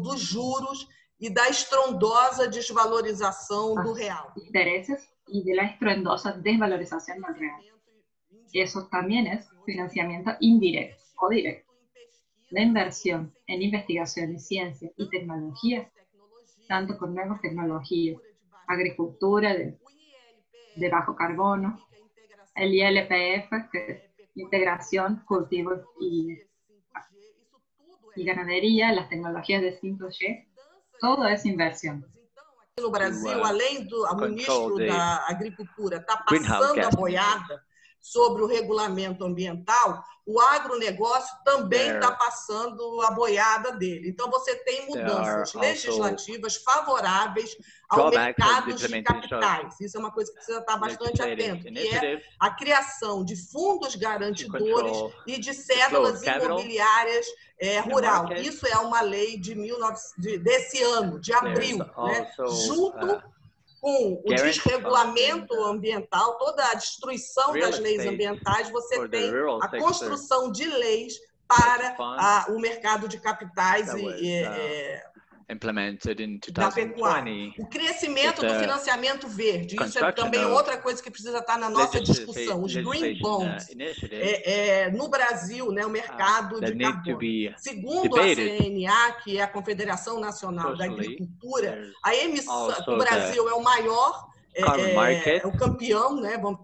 dos juros e da estrondosa desvalorização do real. intereses y de la estruendosa desvalorización del real. Eso también es financiamiento indirecto o directo. La inversión en investigación y ciencia y tecnología, tanto con nuevas tecnologías, agricultura de, de bajo carbono, el ILPF, que es integración, cultivo y, y ganadería, las tecnologías de 5G, todo es inversión. No Brasil, além do ministro da Agricultura está passando a boiada sobre o regulamento ambiental, o agronegócio também está passando a boiada dele. Então, você tem mudanças legislativas favoráveis ao mercado de capitais. Isso é uma coisa que precisa estar bastante legislative atento, que é a criação de fundos garantidores e de cédulas imobiliárias é, rural. Isso é uma lei de 19, de- desse ano, de abril, né? junto uh, com o desregulamento ambiental, toda a destruição das leis ambientais, você tem a construção de leis para a- o mercado de capitais e, e, uh, é, implemented in da pecuária. 2020. O crescimento do financiamento verde, isso é também outra coisa que precisa estar na nossa discussão, os green uh, bonds. É, é, no Brasil, né, o mercado that de carbono. Segundo a CNA, que é a Confederação Nacional da. Agricultura, a emissão, o Brasil é o maior, é, é, é o campeão, né, vamos,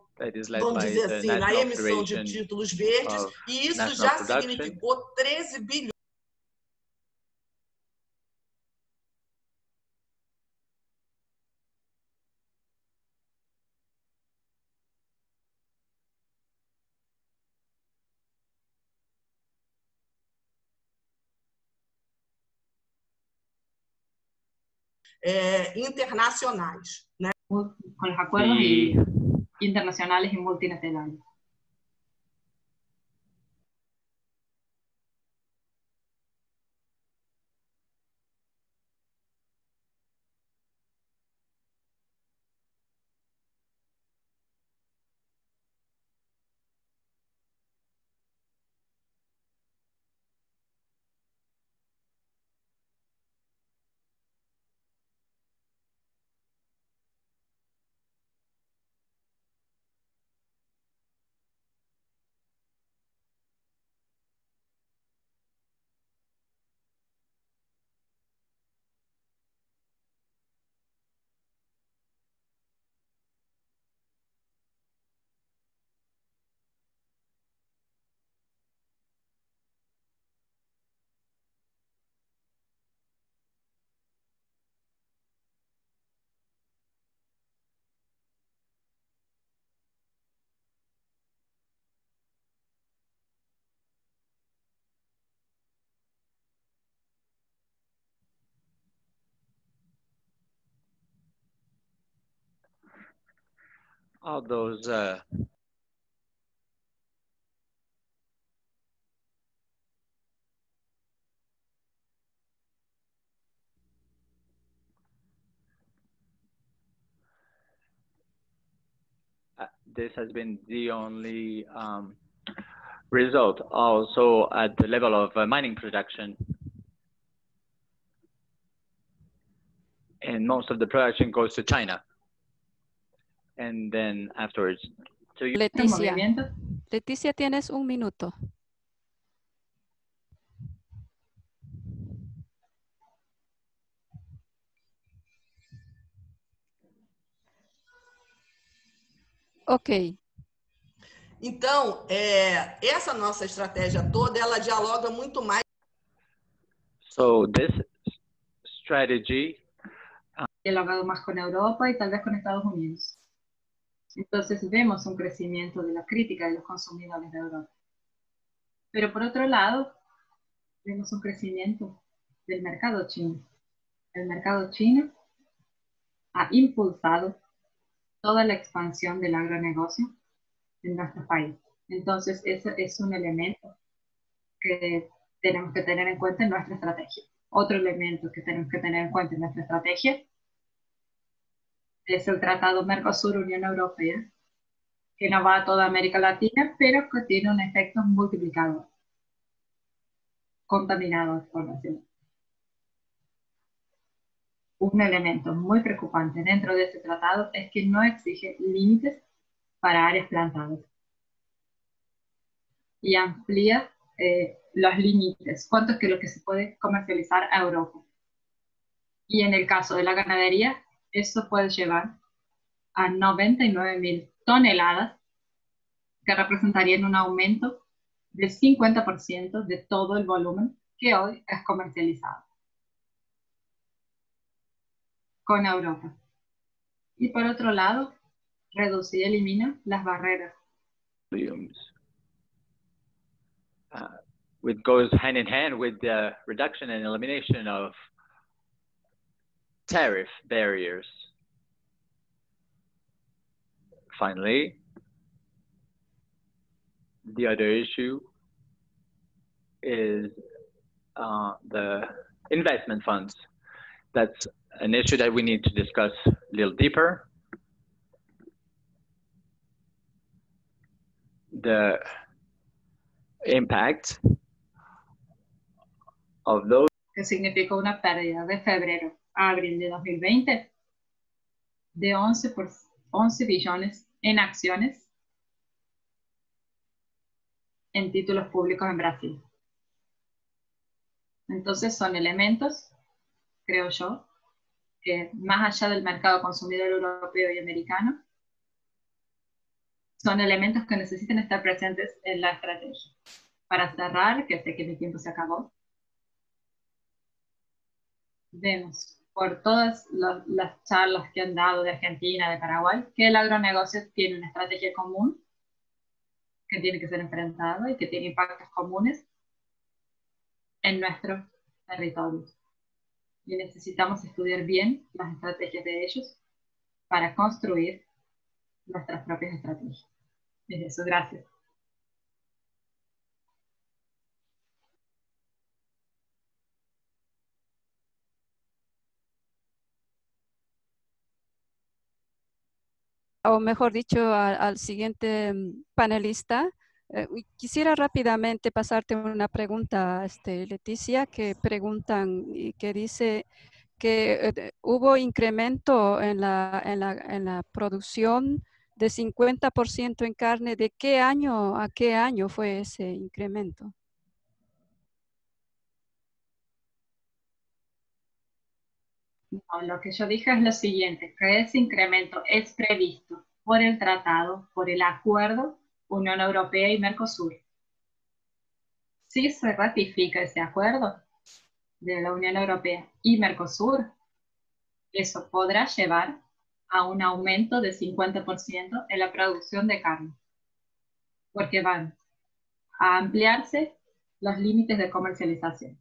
vamos dizer assim, na emissão de títulos verdes, e isso já significou 13 bilhões é, internacionais. Né? con los acuerdos the y- internacionales y all those uh, uh, this has been the only um, result also at the level of uh, mining production. And most of the production goes to China and then afterwards so you, Leticia, Leticia, tienes un minuto. Ok, Então, é, essa nossa estratégia toda, ela dialoga muito mais so this strategy dialogado más con Europa y tal vez con Estados Unidos. Entonces vemos un crecimiento de la crítica de los consumidores de Europa. Pero por otro lado, vemos un crecimiento del mercado chino. El mercado chino ha impulsado toda la expansión del agronegocio en nuestro país. Entonces, ese es un elemento que tenemos que tener en cuenta en nuestra estrategia. Otro elemento que tenemos que tener en cuenta en nuestra estrategia es el Tratado Mercosur-Unión Europea, que no va a toda América Latina, pero que tiene un efecto multiplicador, contaminado por la ciudad. Un elemento muy preocupante dentro de este tratado es que no exige límites para áreas plantadas y amplía eh, los límites, cuánto es que lo que se puede comercializar a Europa. Y en el caso de la ganadería, eso puede llevar a 99 mil toneladas, que representarían un aumento del 50% de todo el volumen que hoy es comercializado con Europa. Y por otro lado, reducir y elimina las barreras. Uh, it goes hand in hand with the reduction and elimination of tariff barriers. Finally, the other issue is uh, the investment funds. That's an issue that we need to discuss a little deeper. The impact of those que una pérdida de febrero abril de 2020 de 11, por, 11 billones en acciones en títulos públicos en Brasil. Entonces son elementos, creo yo, que más allá del mercado consumidor europeo y americano, son elementos que necesitan estar presentes en la estrategia. Para cerrar, que sé que mi tiempo se acabó, vemos por todas las charlas que han dado de Argentina, de Paraguay, que el agronegocio tiene una estrategia común que tiene que ser enfrentado y que tiene impactos comunes en nuestro territorio. Y necesitamos estudiar bien las estrategias de ellos para construir nuestras propias estrategias. Es eso, gracias. O mejor dicho, al, siguiente mm, panelista. Eh, quisiera rápidamente pasarte una pregunta, este, Leticia, que preguntan y que dice que eh, hubo incremento en la, en la, en la producción de 50% en carne. ¿De qué año a qué año fue ese incremento? Lo que yo dije es lo siguiente, que ese incremento es previsto por el tratado, por el acuerdo Unión Europea y Mercosur. Si se ratifica ese acuerdo de la Unión Europea y Mercosur, eso podrá llevar a un aumento de 50% en la producción de carne, porque van a ampliarse los límites de comercialización.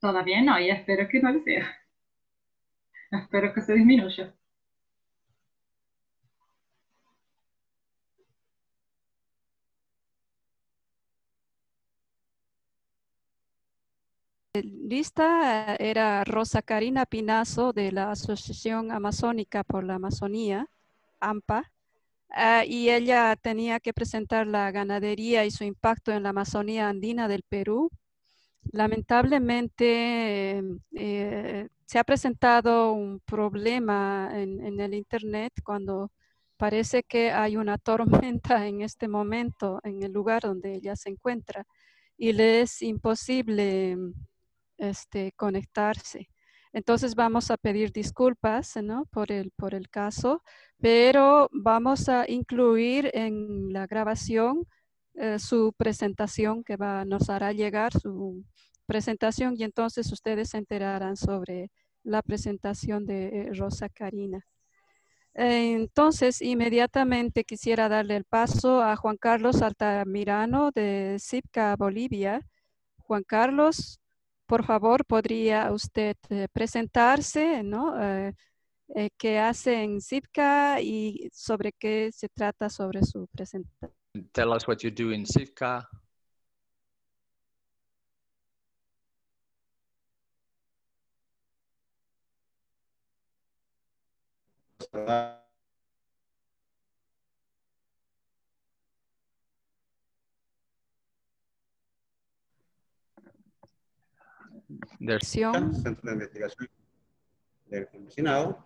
Todavía no, y espero que no lo sea. Espero que se disminuya. Lista era Rosa Karina Pinazo de la Asociación Amazónica por la Amazonía, AMPA, ah, y ella tenía que presentar la ganadería y su impacto en la Amazonía andina del Perú Lamentablemente eh, se ha presentado un problema en, el Internet cuando parece que hay una tormenta en este momento en el lugar donde ella se encuentra y le es imposible este, conectarse. Entonces vamos a pedir disculpas por, el, por el caso, pero vamos a incluir en la grabación eh, su presentación que va, nos hará llegar su presentación y entonces ustedes se enterarán sobre la presentación de eh, Rosa Karina. Entonces, inmediatamente quisiera darle el paso a Juan Carlos Altamirano de CIPCA Bolivia. Juan Carlos, por favor, ¿podría usted eh, presentarse, ¿no? qué hace en CIPCA y sobre qué se trata sobre su presentación? tell us what you do in Sivka. Centro de Investigación del Campesinado,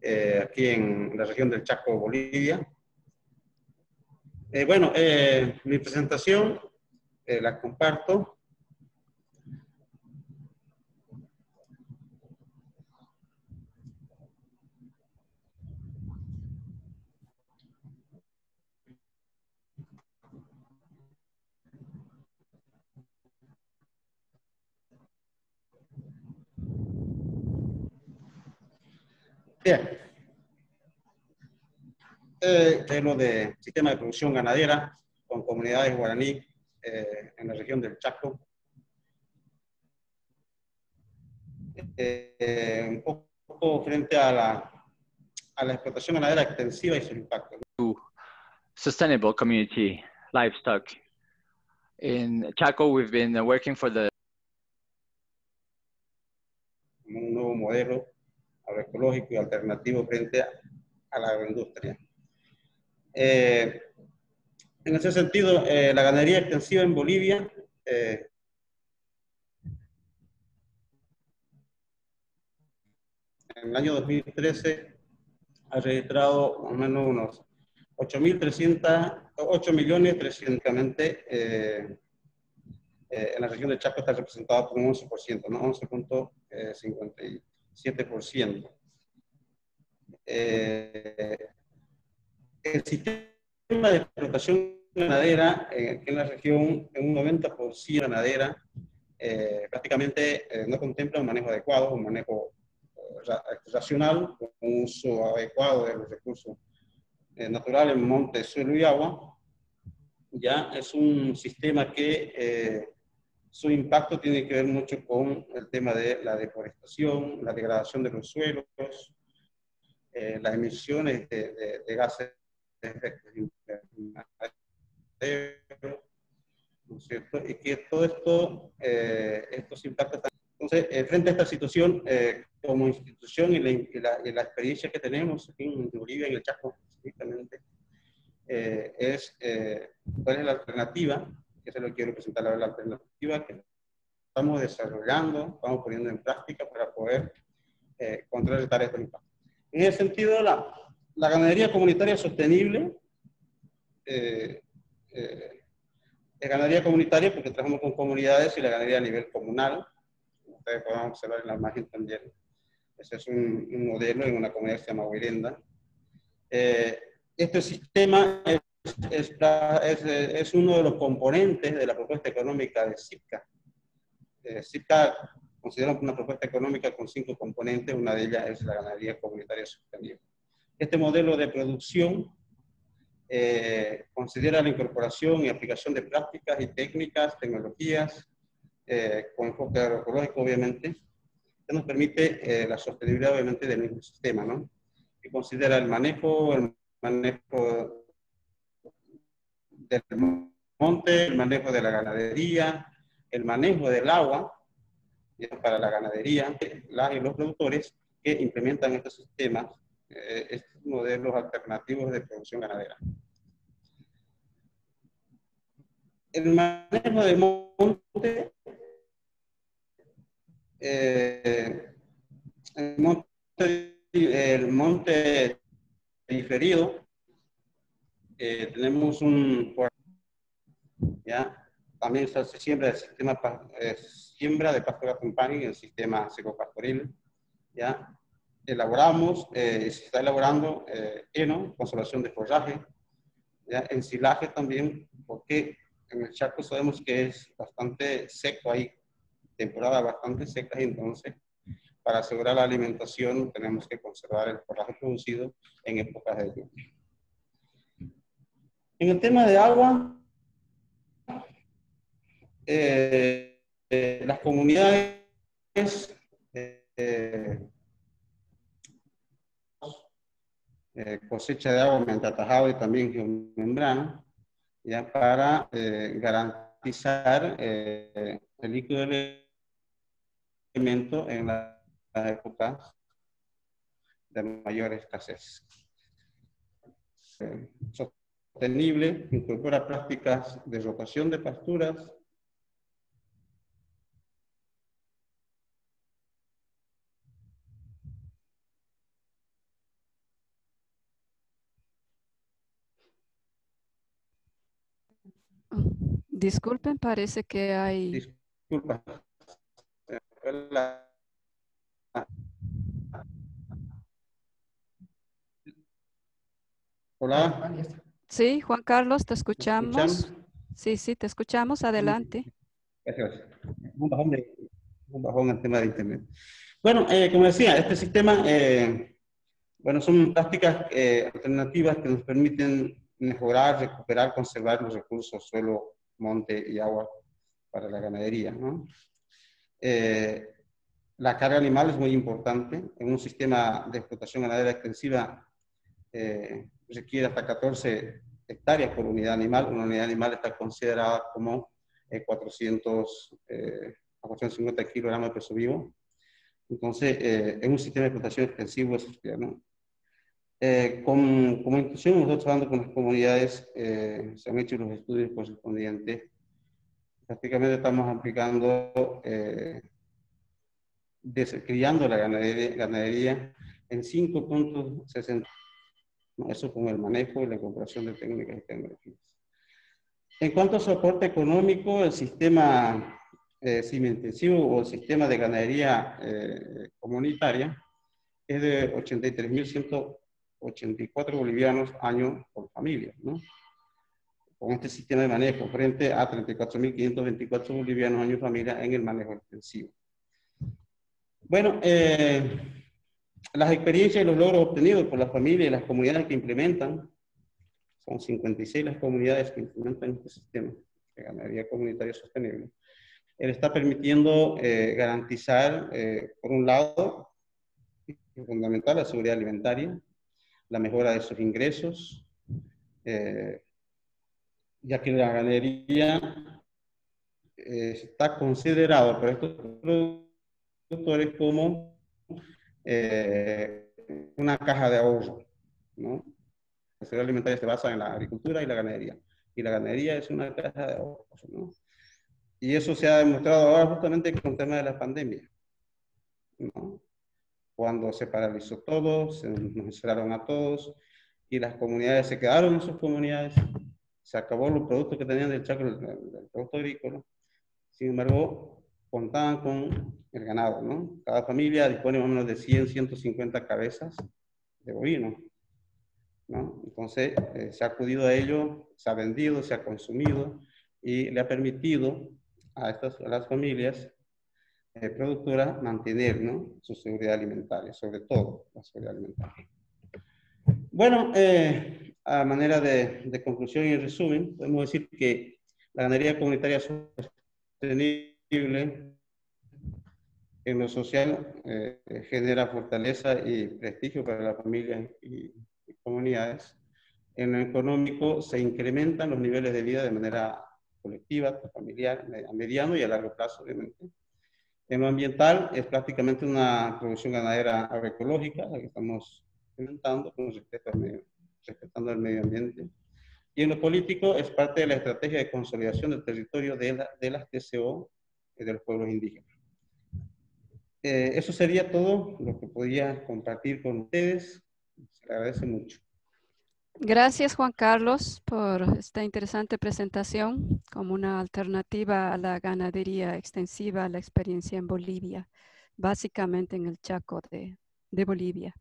eh, aquí en la región del Chaco, Bolivia, eh, bueno, eh, mi presentación eh, la comparto. Eh, es lo de sistema de producción ganadera con comunidades guaraní eh, en la región del Chaco. Eh, un poco frente a la, a la explotación ganadera extensiva y su impacto. Sustainable community livestock. In Chaco, we've been working for the un nuevo modelo agroecológico y alternativo frente a, a la agroindustria. Eh, en ese sentido, eh, la ganadería extensiva en Bolivia eh, en el año 2013 ha registrado más o menos unos 8.300, 8 millones 300 eh, eh, en la región de Chaco está representado por un 11%, ¿no? 11.57%. Eh, el sistema de explotación ganadera eh, aquí en la región, en un 90% ganadera, eh, prácticamente eh, no contempla un manejo adecuado, un manejo eh, ra- racional, un uso adecuado de los recursos eh, naturales, monte, suelo y agua. Ya es un sistema que su impacto tiene que ver mucho con el tema de la deforestación, la degradación de los suelos, eh, las emisiones de, de- de gases de efecto invernadero, ¿no es cierto? Y que todo esto, eh, estos impactos... Entonces, eh, frente a esta situación, eh, como institución y la, y la- y la experiencia que tenemos aquí en Bolivia, en el Chaco específicamente, eh, es eh, cuál es la alternativa, que se lo quiero presentar ahora, la alternativa que estamos desarrollando, estamos poniendo en práctica para poder eh, contrarrestar estos impactos. En ese sentido, la, la ganadería comunitaria sostenible eh, eh, es ganadería comunitaria porque trabajamos con comunidades y la ganadería a nivel comunal. Ustedes pueden observar en la imagen también. Ese es un, un modelo en una comunidad que se llama Huirenda. Eh, este sistema es, es, es, eh, es uno de los componentes de la propuesta económica de CIPCA. Eh, CIPCA considera una propuesta económica con cinco componentes, una de ellas es la ganadería comunitaria sostenible. Este modelo de producción eh, considera la incorporación y aplicación de prácticas y técnicas, tecnologías, eh, con enfoque agroecológico, obviamente, que nos permite eh, la sostenibilidad, obviamente, del mismo sistema, ¿no? Que considera el manejo, el manejo del monte, el manejo de la ganadería, el manejo del agua para la ganadería, las y los productores que implementan estos sistemas, eh, estos modelos alternativos de producción ganadera. El manejo de monte, eh, el monte, el monte diferido, eh, tenemos un ya también se hace siembra de sistema eh, siembra de company en el sistema secopastoril ya elaboramos eh, se está elaborando eh, heno conservación de forraje ya ensilaje también porque en el Chaco sabemos que es bastante seco ahí temporada bastante seca y entonces para asegurar la alimentación tenemos que conservar el forraje producido en épocas de lluvia. En el tema de agua eh, eh, las comunidades eh, eh, cosecha de agua mediante atajado y también geomembrana, ya para eh, garantizar eh, el líquido del alimento en la- las épocas de mayor escasez. Sostenible, incorpora prácticas de rotación de pasturas, Disculpen, parece que hay... Disculpa. La- Hola. Sí, Juan Carlos, te escuchamos. Sí, sí, te escuchamos. Adelante. Gracias. Un bajón, de, un bajón al tema de Internet. Bueno, eh, como decía, este sistema, eh, bueno, son prácticas eh, alternativas que nos permiten mejorar, recuperar, conservar los recursos suelo, monte y agua para la ganadería. Eh, la carga animal es muy importante. En un sistema de explotación ganadera extensiva eh, requiere hasta 14 hectáreas por unidad animal. Una unidad animal está considerada como eh, 400 eh, a 450 kilogramos de peso vivo. Entonces, eh, en un sistema de explotación extensivo sería, ¿no? Eh, con, como institución, nosotros hablando con las comunidades, eh, se han hecho los estudios correspondientes. Prácticamente estamos aplicando, eh, criando la ganadería, ganadería en 5.60. ¿no? Eso con el manejo y la incorporación de técnicas y tecnologías. En cuanto a soporte económico, el sistema eh, semi-intensivo o el sistema de ganadería eh, comunitaria es de 83.184 bolivianos año por familia, ¿no? Con este sistema de manejo, frente a 34.524 bolivianos año familia en el manejo extensivo. Bueno, eh, las experiencias y los logros obtenidos por las familias y las comunidades que implementan, son 56 las comunidades que implementan este sistema de ganadería comunitaria sostenible. Él está permitiendo eh, garantizar, eh, por un lado, fundamental, la seguridad alimentaria, la mejora de sus ingresos, eh, ya que la ganadería eh, está considerado por estos productores como eh, una caja de ahorro, ¿no? La seguridad alimentaria se basa en la agricultura y la ganadería, y la ganadería es una caja de ahorro, ¿no? Y eso se ha demostrado ahora justamente con el tema de la pandemia, ¿no? Cuando se paralizó todo, se nos encerraron a todos, y las comunidades se quedaron en sus comunidades, se acabó los productos que tenían del chacro, del, del producto agrícola, sin embargo, contaban con el ganado, ¿no? Cada familia dispone más o menos de 100, 150 cabezas de bovino, ¿no? Entonces, eh, se ha acudido a ello, se ha vendido, se ha consumido y le ha permitido a, estas, a las familias eh, productoras mantener, ¿no? Su seguridad alimentaria, sobre todo la seguridad alimentaria. Bueno, eh, a manera de, de conclusión y resumen, podemos decir que la ganadería comunitaria sostenible en lo social eh, genera fortaleza y prestigio para las familias y, y, comunidades. En lo económico se incrementan los niveles de vida de manera colectiva, familiar, a mediano y a largo plazo, obviamente. Lo ambiental es prácticamente una producción ganadera agroecológica, la que estamos implementando con respeto al medio, respetando el medio ambiente. Y en lo político es parte de la estrategia de consolidación del territorio de, la, de las TCO y de los pueblos indígenas. Eh, eso sería todo lo que podía compartir con ustedes. Se le agradece mucho. Gracias, Juan Carlos, por esta interesante presentación como una alternativa a la ganadería extensiva, la experiencia en Bolivia, básicamente en el Chaco de, de Bolivia.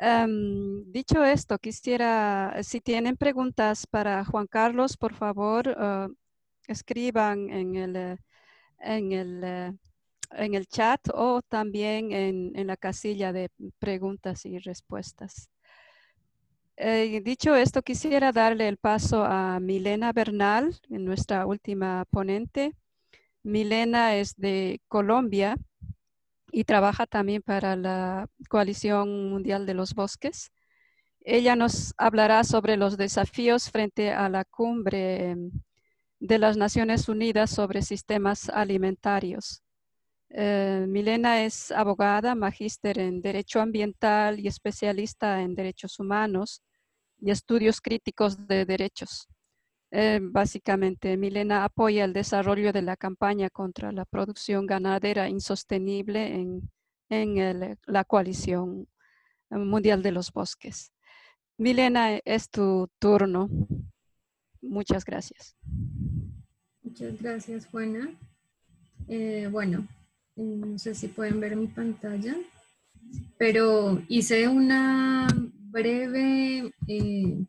Um, dicho esto, quisiera, si tienen preguntas para Juan Carlos, por favor, uh, escriban en el, en, el, en el chat o también en, en la casilla de preguntas y respuestas. Eh, dicho esto, quisiera darle el paso a Milena Bernal, nuestra última ponente. Milena es de Colombia y trabaja también para la Coalición Mundial de los Bosques. Ella nos hablará sobre los desafíos frente a la cumbre de las Naciones Unidas sobre sistemas alimentarios. Eh, Milena es abogada, magíster en Derecho Ambiental y especialista en Derechos Humanos y estudios críticos de derechos. Eh, básicamente, Milena apoya el desarrollo de la campaña contra la producción ganadera insostenible en, en la coalición mundial de los bosques. Milena, es tu turno. Muchas gracias. Muchas gracias, Juana. Eh, bueno, no sé si pueden ver mi pantalla, pero hice una breve eh,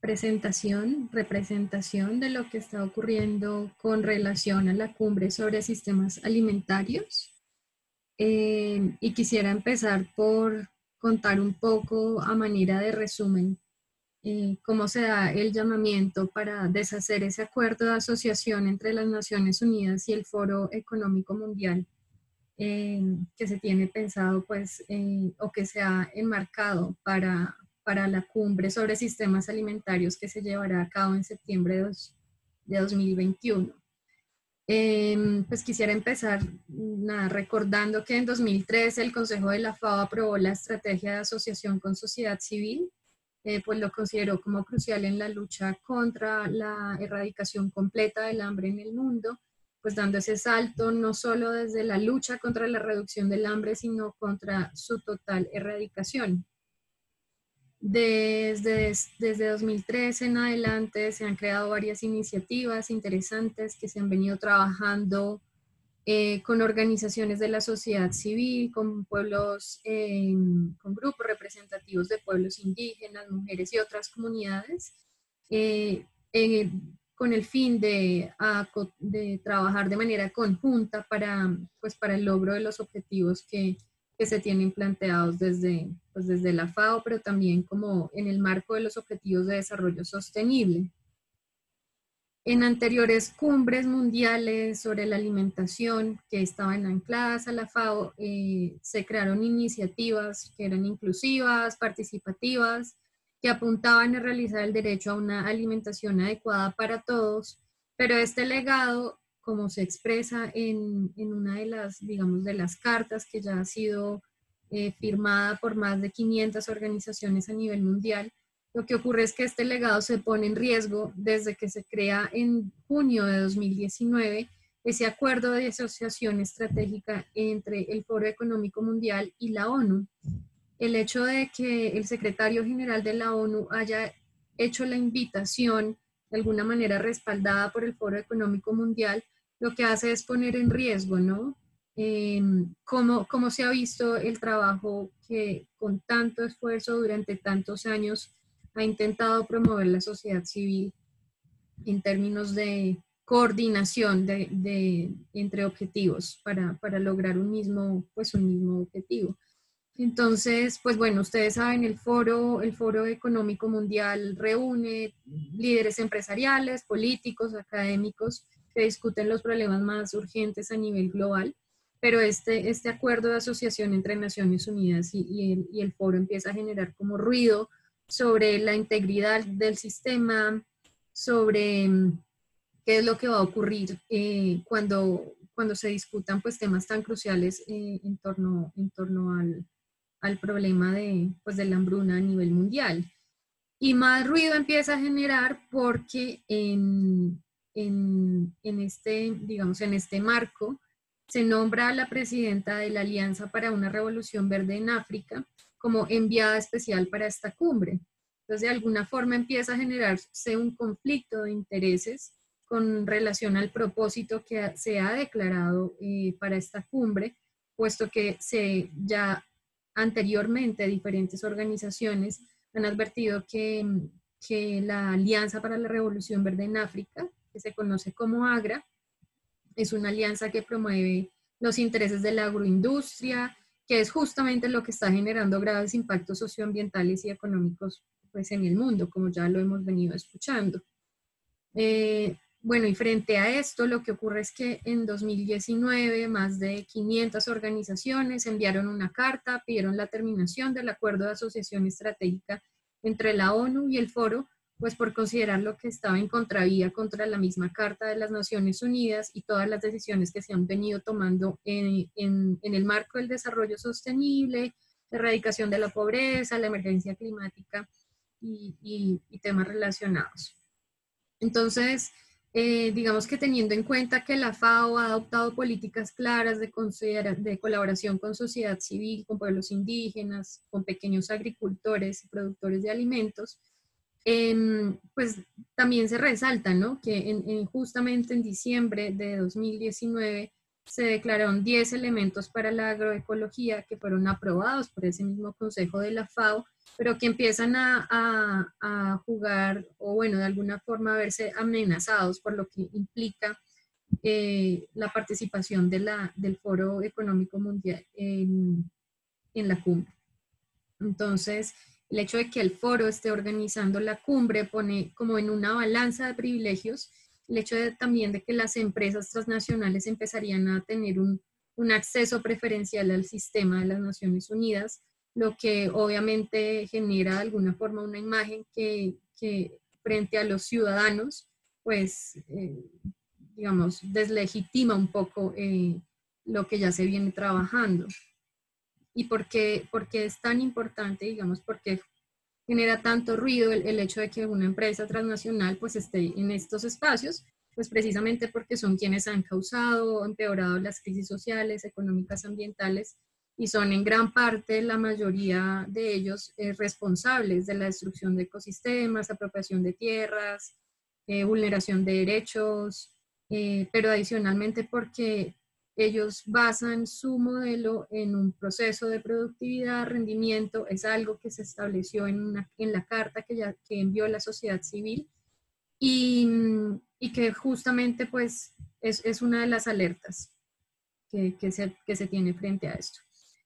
presentación, representación de lo que está ocurriendo con relación a la cumbre sobre sistemas alimentarios. Eh, y quisiera empezar por contar un poco a manera de resumen eh, cómo se da el llamamiento para deshacer ese acuerdo de asociación entre las Naciones Unidas y el Foro Económico Mundial eh, que se tiene pensado pues o que se ha enmarcado para, para la cumbre sobre sistemas alimentarios que se llevará a cabo en septiembre de, de 2021. Em, pues quisiera empezar recordando que en 2013 el Consejo de la FAO aprobó la estrategia de asociación con sociedad civil, eh, pues lo consideró como crucial en la lucha contra la erradicación completa del hambre en el mundo, pues dando ese salto no solo desde la lucha contra la reducción del hambre, sino contra su total erradicación. Desde, desde 2013 en adelante se han creado varias iniciativas interesantes que se han venido trabajando eh, con organizaciones de la sociedad civil, con pueblos, eh, con grupos representativos de pueblos indígenas, mujeres y otras comunidades, eh, con el fin de, de, trabajar de manera conjunta para, pues, para el logro de los objetivos que, que se tienen planteados desde, pues desde la FAO, pero también como en el marco de los Objetivos de Desarrollo Sostenible. En anteriores cumbres mundiales sobre la alimentación que estaban ancladas a la FAO, eh, se crearon iniciativas que eran inclusivas, participativas, que apuntaban a realizar el derecho a una alimentación adecuada para todos, pero este legado como se expresa en, en, una de las, digamos, de las cartas que ya ha sido eh, firmada por más de 500 organizaciones a nivel mundial, lo que ocurre es que este legado se pone en riesgo desde que se crea en junio de 2019 ese acuerdo de asociación estratégica entre el Foro Económico Mundial y la ONU. El hecho de que el secretario general de la ONU haya hecho la invitación de alguna manera respaldada por el Foro Económico Mundial lo que hace es poner en riesgo, ¿no? Eh, cómo, se ha visto el trabajo que con tanto esfuerzo durante tantos años ha intentado promover la sociedad civil en términos de coordinación de, entre objetivos para, para, lograr un mismo, pues un mismo objetivo. Entonces, pues bueno, ustedes saben, el foro, el foro económico mundial reúne líderes empresariales, políticos, académicos, que discuten los problemas más urgentes a nivel global, pero este, este acuerdo de asociación entre Naciones Unidas y, el, y el foro empieza a generar como ruido sobre la integridad del sistema, sobre mm, qué es lo que va a ocurrir eh, cuando, cuando se discutan pues, temas tan cruciales eh, en torno, en torno al, al problema de, pues, de la hambruna a nivel mundial. Y más ruido empieza a generar porque en, en, este, digamos, en este marco, se nombra a la presidenta de la Alianza para una Revolución Verde en África como enviada especial para esta cumbre. Entonces, de alguna forma empieza a generarse un conflicto de intereses con relación al propósito que se ha declarado eh, para esta cumbre, puesto que se ya anteriormente diferentes organizaciones han advertido que, que la Alianza para la Revolución Verde en África que se conoce como AGRA. Es una alianza que promueve los intereses de la agroindustria, que es justamente lo que está generando graves impactos socioambientales y económicos pues, en el mundo, como ya lo hemos venido escuchando. Eh, bueno, y frente a esto, lo que ocurre es que en 2019 más de 500 organizaciones enviaron una carta, pidieron la terminación del acuerdo de asociación estratégica entre la ONU y el foro pues por considerar lo que estaba en contravía contra la misma Carta de las Naciones Unidas y todas las decisiones que se han venido tomando en, en, el marco del desarrollo sostenible, erradicación de la pobreza, la emergencia climática y, y, temas relacionados. Entonces, eh, digamos que teniendo en cuenta que la FAO ha adoptado políticas claras de, colaboración con sociedad civil, con pueblos indígenas, con pequeños agricultores y productores de alimentos, em, pues también se resalta, ¿no? Que en, justamente en diciembre de 2019 se declararon 10 elementos para la agroecología que fueron aprobados por ese mismo Consejo de la FAO, pero que empiezan a, jugar o bueno, de alguna forma a verse amenazados por lo que implica eh, la participación del Foro Económico Mundial en, en la cumbre. Entonces, el hecho de que el foro esté organizando la cumbre pone como en una balanza de privilegios el hecho también de que las empresas transnacionales empezarían a tener un, acceso preferencial al sistema de las Naciones Unidas, lo que obviamente genera de alguna forma una imagen que, frente a los ciudadanos, pues, eh, digamos, deslegitima un poco eh, lo que ya se viene trabajando. ¿Y por qué, es tan importante, digamos, porque genera tanto ruido el, hecho de que una empresa transnacional pues esté en estos espacios, pues precisamente porque son quienes han causado empeorado las crisis sociales, económicas, ambientales y son en gran parte la mayoría de ellos eh, responsables de la destrucción de ecosistemas, apropiación de tierras, eh, vulneración de derechos, eh, pero adicionalmente porque ellos basan su modelo en un proceso de productividad, rendimiento, es algo que se estableció en, la carta que, envió la sociedad civil y, que justamente pues es, una de las alertas que, se, tiene frente a esto.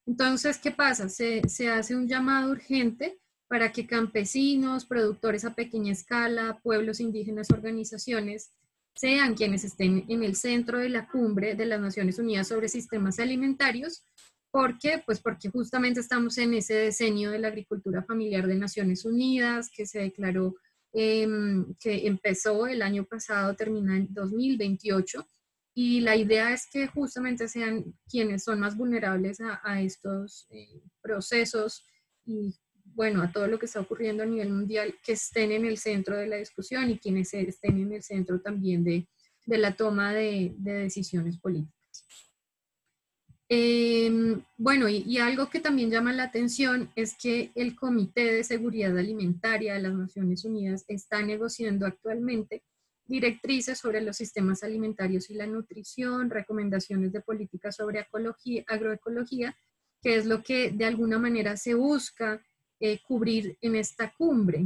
Entonces, ¿qué pasa? Se hace un llamado urgente para que campesinos, productores a pequeña escala, pueblos indígenas, organizaciones, sean quienes estén en el centro de la cumbre de las Naciones Unidas sobre sistemas alimentarios. ¿Por qué? Pues porque justamente estamos en ese diseño de la agricultura familiar de Naciones Unidas que se declaró, em, que empezó el año pasado, termina en 2028. Y la idea es que justamente sean quienes son más vulnerables a, estos eh, procesos y bueno, a todo lo que está ocurriendo a nivel mundial, que estén en el centro de la discusión y quienes estén en el centro también de, de la toma de, de decisiones políticas. Em, bueno, y, y, algo que también llama la atención es que el Comité de Seguridad Alimentaria de las Naciones Unidas está negociando actualmente directrices sobre los sistemas alimentarios y la nutrición, recomendaciones de políticas sobre ecología, agroecología, que es lo que de alguna manera se busca eh, cubrir en esta cumbre.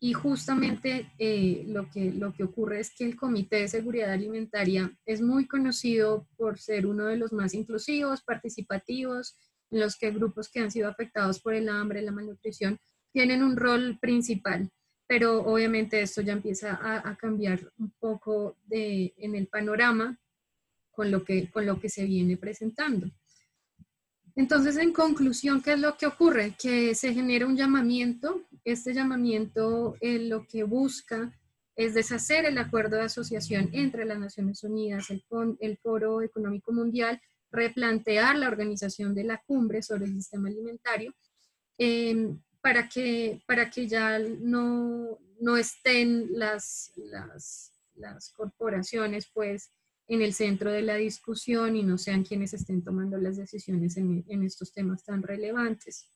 Y justamente eh, lo, que, lo que ocurre es que el Comité de Seguridad Alimentaria es muy conocido por ser uno de los más inclusivos, participativos, en los que grupos que han sido afectados por el hambre, la malnutrición, tienen un rol principal. Pero obviamente esto ya empieza a, a cambiar un poco de, en el panorama con lo, que, con lo que se viene presentando. Entonces, en conclusión, ¿qué es lo que ocurre? Que se genera un llamamiento. Este llamamiento eh, lo que busca es deshacer el acuerdo de asociación entre las Naciones Unidas, el, el Foro Económico Mundial, replantear la organización de la cumbre sobre el sistema alimentario em, para, que, para que ya no, no estén las, las, las corporaciones pues en el centro de la discusión y no sean quienes estén tomando las decisiones en, estos temas tan relevantes.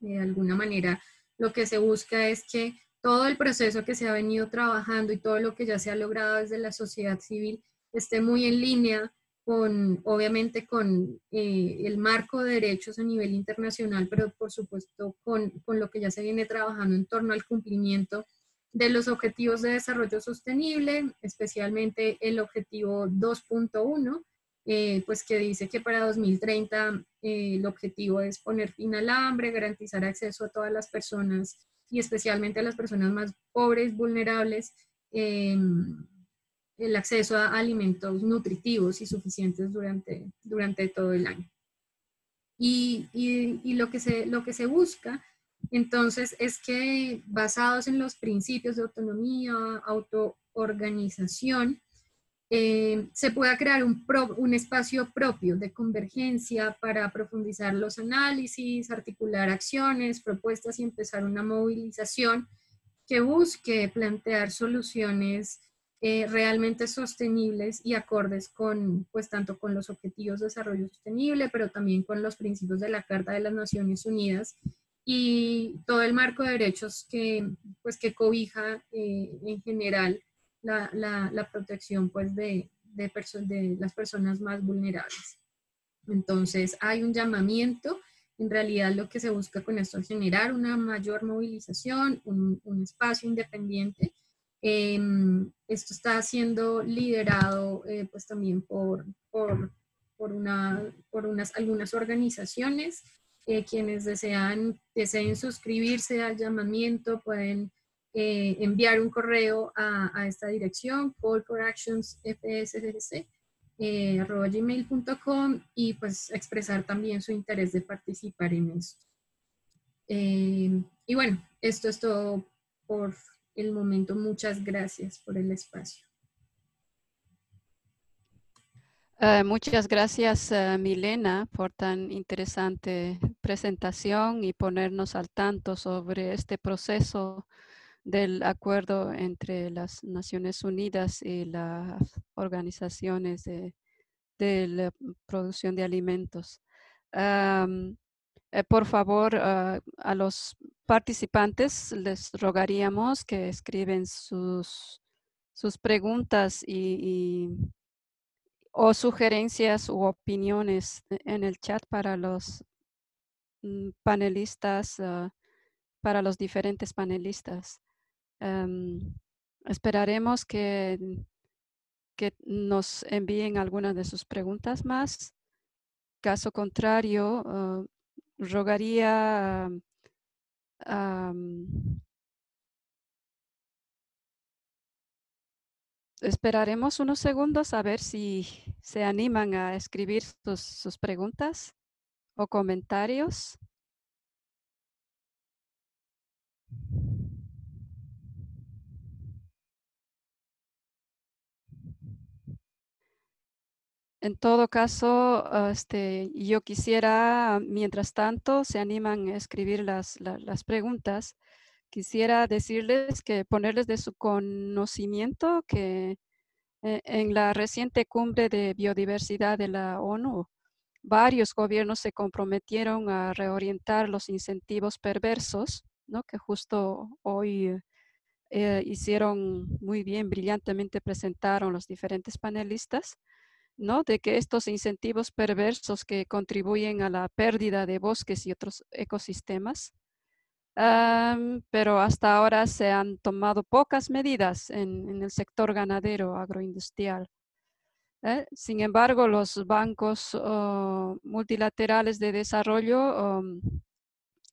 De alguna manera, lo que se busca es que todo el proceso que se ha venido trabajando y todo lo que ya se ha logrado desde la sociedad civil esté muy en línea con, obviamente, con eh, el marco de derechos a nivel internacional, pero por supuesto con, con lo que ya se viene trabajando en torno al cumplimiento de los objetivos de desarrollo sostenible, especialmente el objetivo 2.1, eh, pues que dice que para 2030 eh, el objetivo es poner fin al hambre, garantizar acceso a todas las personas y especialmente a las personas más pobres, vulnerables, em, el acceso a alimentos nutritivos y suficientes durante, durante todo el año. Y, y, y lo, que se, lo que se busca entonces, es que basados en los principios de autonomía, autoorganización, eh, se pueda crear un, espacio propio de convergencia para profundizar los análisis, articular acciones, propuestas y empezar una movilización que busque plantear soluciones eh, realmente sostenibles y acordes con, pues, tanto con los objetivos de desarrollo sostenible, pero también con los principios de la Carta de las Naciones Unidas y todo el marco de derechos que, pues, que cobija eh, en general la, la, la protección pues, de, de, de las personas más vulnerables. Entonces, hay un llamamiento. En realidad, lo que se busca con esto es generar una mayor movilización, un, un espacio independiente. Em, esto está siendo liderado eh, pues también por, por, por, una, por unas, algunas organizaciones. Eh, quienes desean, deseen suscribirse al llamamiento pueden eh, enviar un correo a, esta dirección, call for actions fscc, eh, y pues expresar también su interés de participar en esto. Eh, y bueno, esto es todo por el momento. Muchas gracias por el espacio. Uh, muchas gracias, uh, Milena, por tan interesante presentación y ponernos al tanto sobre este proceso del acuerdo entre las Naciones Unidas y las organizaciones de, la producción de alimentos. Eh, por favor, a los participantes les rogaríamos que escriben sus, sus preguntas y, y, o sugerencias u opiniones en el chat para los mm, panelistas, para los diferentes panelistas. Um, esperaremos que, que nos envíen algunas de sus preguntas más. Caso contrario, uh, rogaría um, esperaremos unos segundos a ver si se animan a escribir sus, preguntas o comentarios. En todo caso, este, yo quisiera, mientras tanto, se animan a escribir las, las, preguntas, quisiera decirles que ponerles de su conocimiento que eh, en la reciente cumbre de biodiversidad de la ONU, varios gobiernos se comprometieron a reorientar los incentivos perversos, ¿no? que justo hoy eh, hicieron muy bien, brillantemente presentaron los diferentes panelistas ¿no? De que estos incentivos perversos que contribuyen a la pérdida de bosques y otros ecosistemas, pero hasta ahora se han tomado pocas medidas en, el sector ganadero agroindustrial. ¿eh? Sin embargo, los bancos uh, multilaterales de desarrollo um,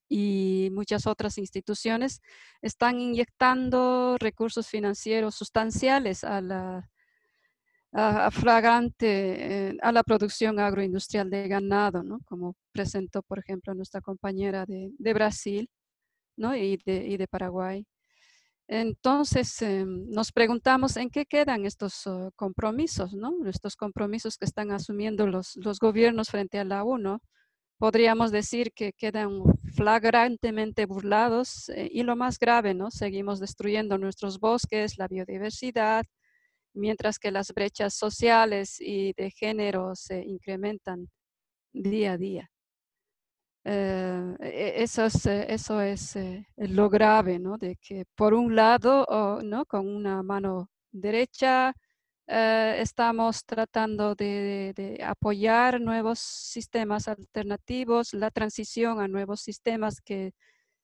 y muchas otras instituciones están inyectando recursos financieros sustanciales a la uh, flagrante eh, a la producción agroindustrial de ganado, ¿no? como presentó, por ejemplo, nuestra compañera de Brasil ¿no? y, de, y de Paraguay. Entonces, eh, nos preguntamos en qué quedan estos uh, compromisos, ¿no? Estos compromisos que están asumiendo los, los gobiernos frente a la ONU. Podríamos decir que quedan flagrantemente burlados eh, y lo más grave, ¿no? Seguimos destruyendo nuestros bosques, la biodiversidad, mientras que las brechas sociales y de género se incrementan día a día. Eso es, eh, eso es uh, lo grave, ¿no? De que por un lado, oh, ¿no? Con una mano derecha uh, estamos tratando de, de, de, apoyar nuevos sistemas alternativos, la transición a nuevos sistemas que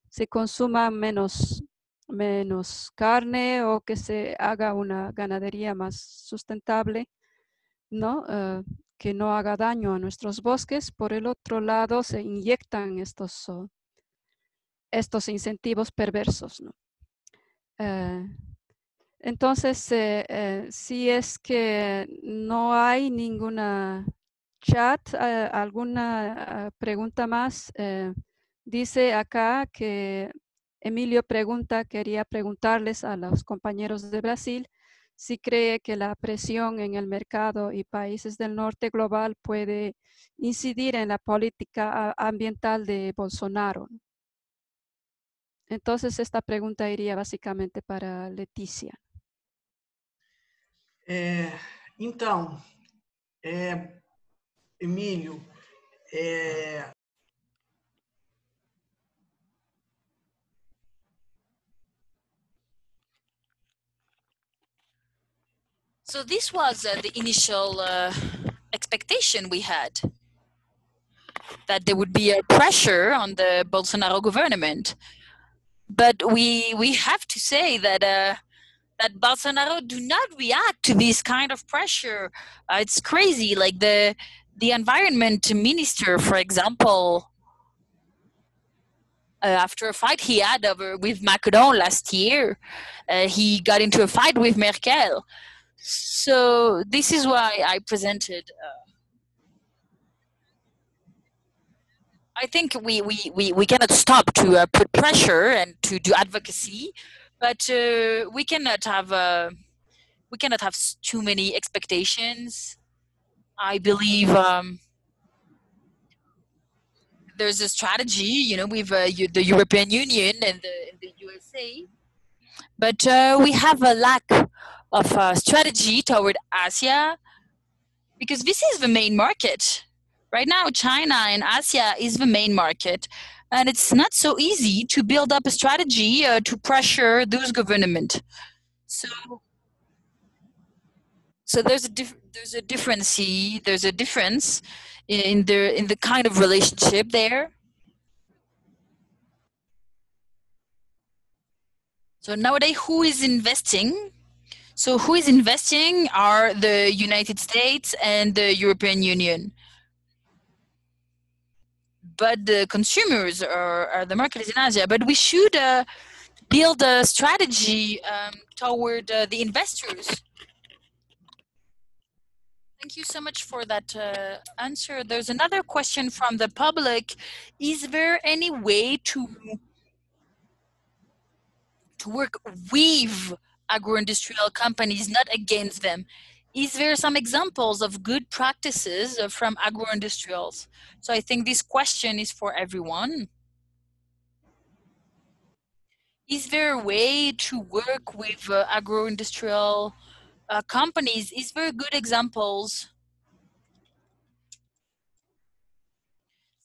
se consuman menos menos carne o que se haga una ganadería más sustentable, ¿no? Que no haga daño a nuestros bosques. Por el otro lado, se inyectan estos, estos incentivos perversos, ¿no? Uh, entonces, eh, eh, si es que no hay ninguna chat, alguna pregunta más, eh, dice acá que Emilio pregunta, quería preguntarles a los compañeros de Brasil si cree que la presión en el mercado y países del norte global puede incidir en la política ambiental de Bolsonaro. Entonces, esta pregunta iría básicamente para Leticia. É, então, So this was uh, the initial uh, expectation we had that there would be a pressure on the Bolsonaro government. But we we have to say that uh, that Bolsonaro do not react to this kind of pressure. Uh, it's crazy. Like the the environment minister, for example, uh, after a fight he had over with Macron last year, uh, he got into a fight with Merkel. So this is why I presented. Uh, I think we, we, we, we cannot stop to uh, put pressure and to do advocacy, but uh, we cannot have uh, we cannot have too many expectations. I believe um, there's a strategy, you know, with uh, the European Union and the, and the USA, but uh, we have a lack of uh, strategy toward Asia because this is the main market right now. China and Asia is the main market, and it's not so easy to build up a strategy uh, to pressure those government. So, so there's a diff- there's a difference. There's a difference in the in the kind of relationship there. So nowadays, who is investing? So who is investing are the United States and the European Union. But the consumers or, are the market is in Asia. But we should uh, build a strategy um, toward uh, the investors. Thank you so much for that uh, answer. There's another question from the public. Is there any way to to work with agro-industrial companies, not against them? Is there some examples of good practices uh, from agro-industrials? So I think this question is for everyone. Is there a way to work with uh, agro-industrial uh, companies? Is there good examples?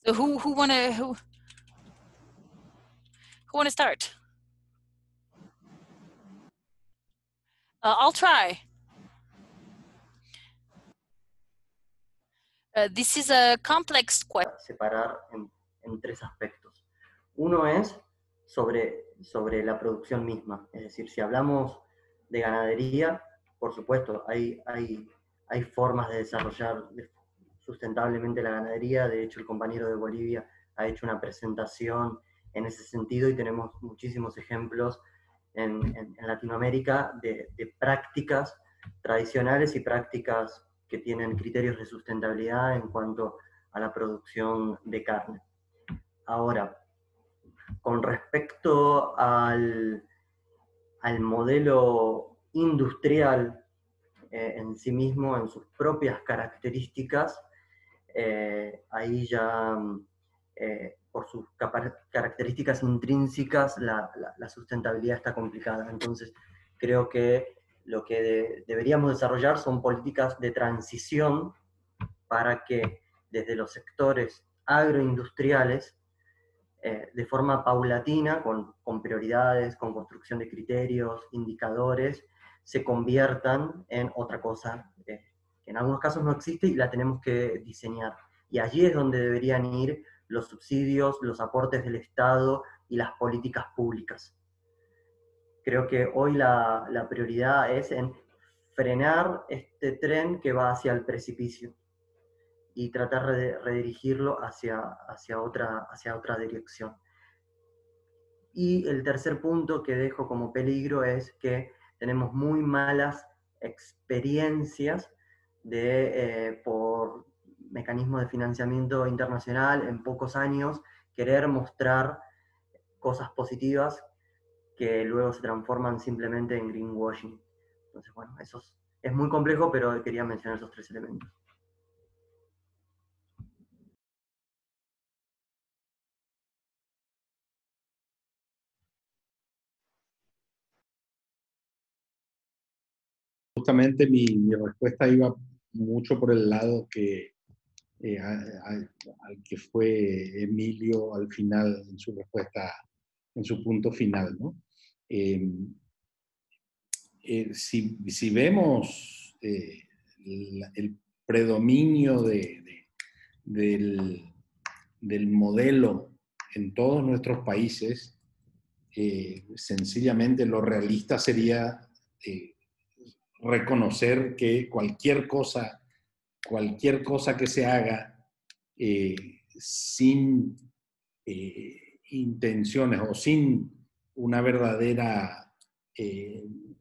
So who who wanna who who wanna start? Uh, I'll try. Uh, this is a complex question. separar en, en tres aspectos. Uno es sobre, sobre la producción misma, es decir, si hablamos de ganadería, por supuesto, hay, hay, hay formas de desarrollar de- sustentablemente la ganadería, de hecho el compañero de Bolivia ha hecho una presentación en ese sentido y tenemos muchísimos ejemplos en, Latinoamérica de, de prácticas tradicionales y prácticas que tienen criterios de sustentabilidad en cuanto a la producción de carne. Ahora, con respecto al, al modelo industrial eh, en sí mismo, en sus propias características, eh, ahí ya mm, eh, por sus características intrínsecas la, sustentabilidad está complicada. Entonces, creo que lo que de- deberíamos desarrollar son políticas de transición para que desde los sectores agroindustriales, eh, de forma paulatina, con, con prioridades, con construcción de criterios, indicadores, se conviertan en otra cosa eh, que en algunos casos no existe y la tenemos que diseñar. Y allí es donde deberían ir los subsidios, los aportes del Estado y las políticas públicas. Creo que hoy la, la prioridad es en frenar este tren que va hacia el precipicio y tratar de redirigirlo hacia, hacia, otra, hacia otra dirección. Y el tercer punto que dejo como peligro es que tenemos muy malas experiencias de, eh, por mecanismos de financiamiento internacional en pocos años, querer mostrar cosas positivas que luego se transforman simplemente en greenwashing. Entonces, bueno, eso es, muy complejo, pero quería mencionar esos tres elementos. Justamente mi respuesta iba mucho por el lado que, eh, al que fue Emilio al final en su respuesta, en su punto final, ¿no? Eh, eh, si, si vemos eh, el predominio de, del, del, modelo en todos nuestros países, sencillamente lo realista sería reconocer que cualquier cosa, cualquier cosa que se haga sin intenciones o sin una verdadera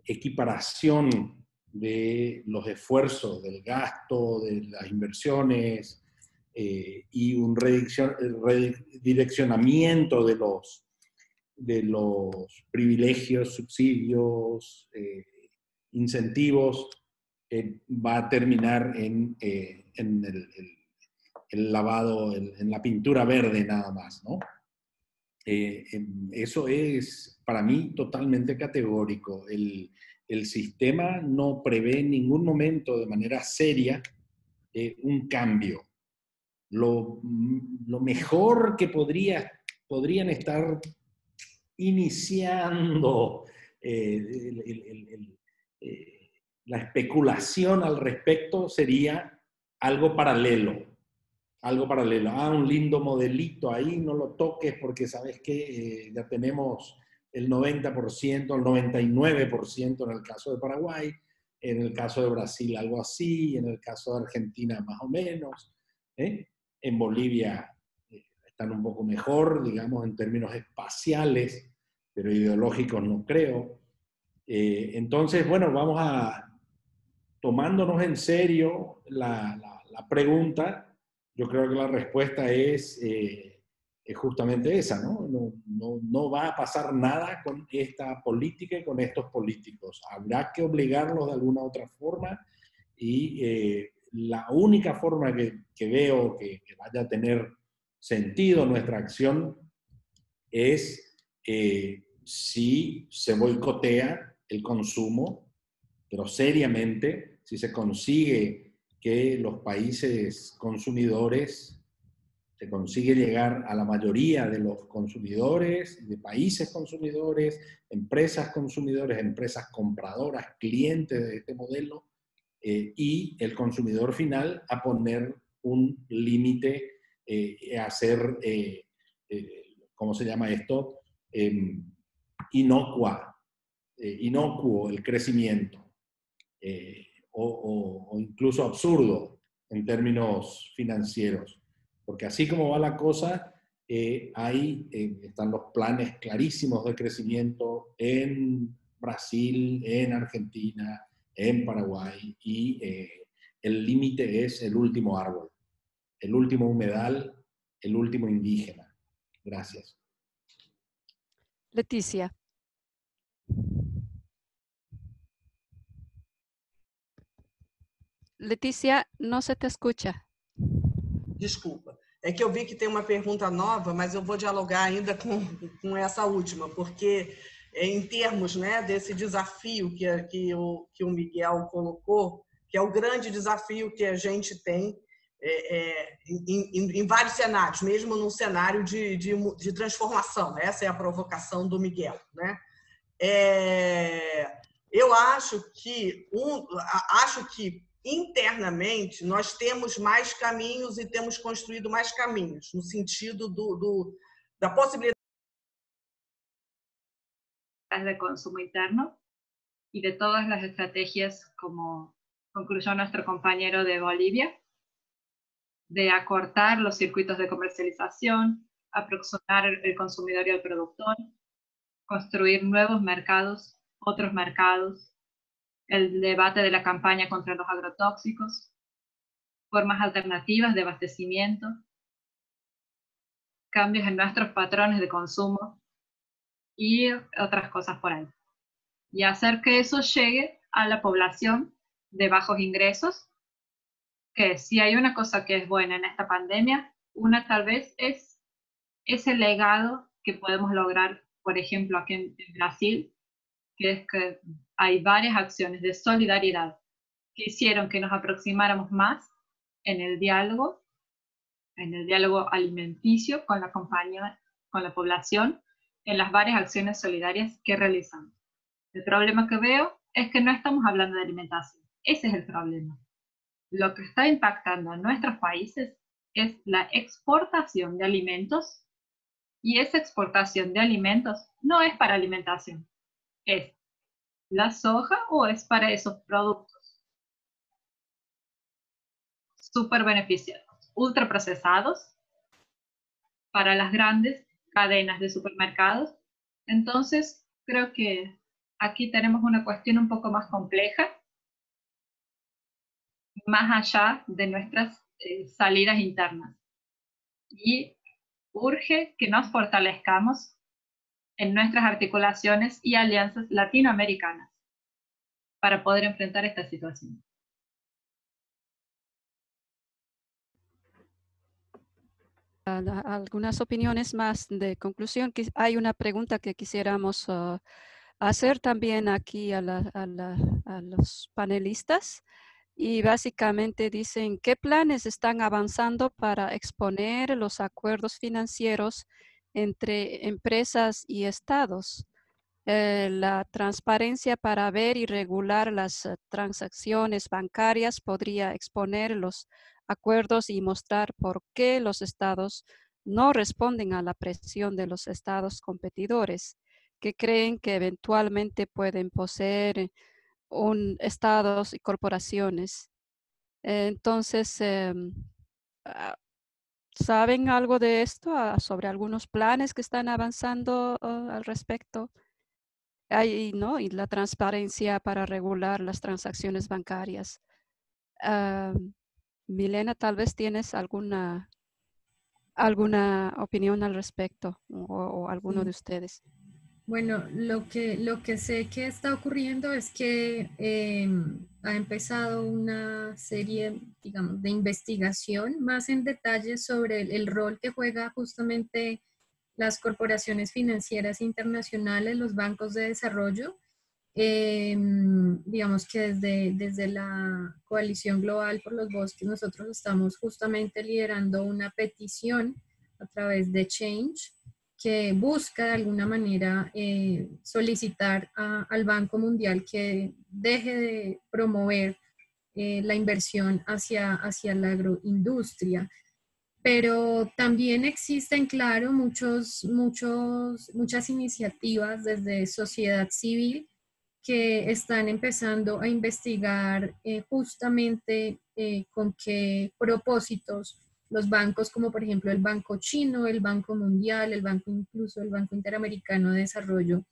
equiparación de los esfuerzos, del gasto, de las inversiones eh, y un redireccionamiento de los, de los privilegios, subsidios, eh, incentivos, eh, va a terminar en, en el, el, lavado, en la pintura verde nada más, ¿no? eso es para mí totalmente categórico. El, el sistema no prevé en ningún momento de manera seria eh, un cambio. Lo, mejor que podría, podrían estar iniciando eh, eh, la especulación al respecto sería algo paralelo. Algo paralelo. Ah, un lindo modelito ahí, no lo toques porque sabes que ya tenemos el 90%, el 99% en el caso de Paraguay, en el caso de Brasil algo así, en el caso de Argentina más o menos, ¿eh? en Bolivia eh, están un poco mejor, digamos, en términos espaciales, pero ideológicos no creo. Eh, entonces, bueno, vamos a, tomándonos en serio la, la, pregunta, yo creo que la respuesta es es justamente esa, ¿no? No, ¿no? va a pasar nada con esta política y con estos políticos. Habrá que obligarlos de alguna otra forma y eh, la única forma que, que veo que, vaya a tener sentido nuestra acción es eh, si se boicotea el consumo, pero seriamente, si se consigue que los países consumidores se consigue llegar a la mayoría de los consumidores, de países consumidores, empresas consumidores, empresas compradoras, clientes de este modelo, eh, y el consumidor final a poner un límite, eh, a hacer, eh, ¿cómo se llama esto? Em, inocua, inocuo el crecimiento, o incluso absurdo en términos financieros. Porque así como va la cosa, eh, ahí eh, están los planes clarísimos de crecimiento en Brasil, en Argentina, en Paraguay, y eh, el límite es el último árbol, el último humedal, el último indígena. Gracias. Leticia. Leticia, no se te escucha. Desculpa. É que eu vi que tem uma pergunta nova, mas eu vou dialogar ainda com, com essa última, porque é, em termos né, desse desafio que, que, o, que o Miguel colocou, que é o grande desafio que a gente tem é, é, em, em, em, vários cenários, mesmo num cenário de, de, de, transformação. Essa é a provocação do Miguel. Né? É, eu acho que, um, acho que internamente nós temos mais caminhos e temos construído mais caminhos, no sentido do, do da possibilidade de consumo interno y de todas las estrategias, como concluyó nuestro compañero de Bolivia, de acortar los circuitos de comercialización, aproximar el consumidor y el productor, construir nuevos mercados, otros mercados, el debate de la campaña contra los agrotóxicos, formas alternativas de abastecimiento, cambios en nuestros patrones de consumo y otras cosas por ahí. Y hacer que eso llegue a la población de bajos ingresos, que si hay una cosa que es buena en esta pandemia, una tal vez es ese legado que podemos lograr, por ejemplo, aquí en Brasil, que es que hay varias acciones de solidaridad que hicieron que nos aproximáramos más en el diálogo, en el diálogo alimenticio con la compañía, con la población, en las varias acciones solidarias que realizamos. El problema que veo es que no estamos hablando de alimentación, Ese es el problema. Lo que está impactando a nuestros países es la exportación de alimentos y esa exportación de alimentos no es para alimentación, es la soja o es para esos productos súper beneficiados, ultraprocesados para las grandes cadenas de supermercados. Entonces, creo que aquí tenemos una cuestión un poco más compleja, más allá de nuestras eh, salidas internas. Y urge que nos fortalezcamos en nuestras articulaciones y alianzas latinoamericanas para poder enfrentar esta situación. Algunas opiniones más de conclusión. Hay una pregunta que quisiéramos uh, hacer también aquí a, a los panelistas y básicamente dicen qué planes están avanzando para exponer los acuerdos financieros entre empresas y estados. Eh, la transparencia para ver y regular las eh, transacciones bancarias podría exponer los acuerdos y mostrar por qué los estados no responden a la presión de los estados competidores que creen que eventualmente pueden poseer un, estados y corporaciones. Entonces, em, ah, ¿saben algo de esto? Ah, ¿Sobre algunos planes que están avanzando ah, al respecto? Ahí, ¿no? Y la transparencia para regular las transacciones bancarias. Milena, tal vez tienes alguna, alguna opinión al respecto o, alguno de ustedes. Bueno, lo que, lo que sé que está ocurriendo es que em, ha empezado una serie, digamos, de investigación más en detalle sobre el, rol que juega justamente las corporaciones financieras internacionales, los bancos de desarrollo. Em, digamos que desde, desde la Coalición Global por los Bosques nosotros estamos justamente liderando una petición a través de Change que busca de alguna manera eh, solicitar al Banco Mundial que deje de promover eh, la inversión hacia, hacia la agroindustria. Pero también existen, claro, muchos, muchos, muchas iniciativas desde sociedad civil que están empezando a investigar eh, justamente con qué propósitos los bancos como por ejemplo el Banco Chino, el Banco Mundial, el Banco incluso el Banco Interamericano de Desarrollo,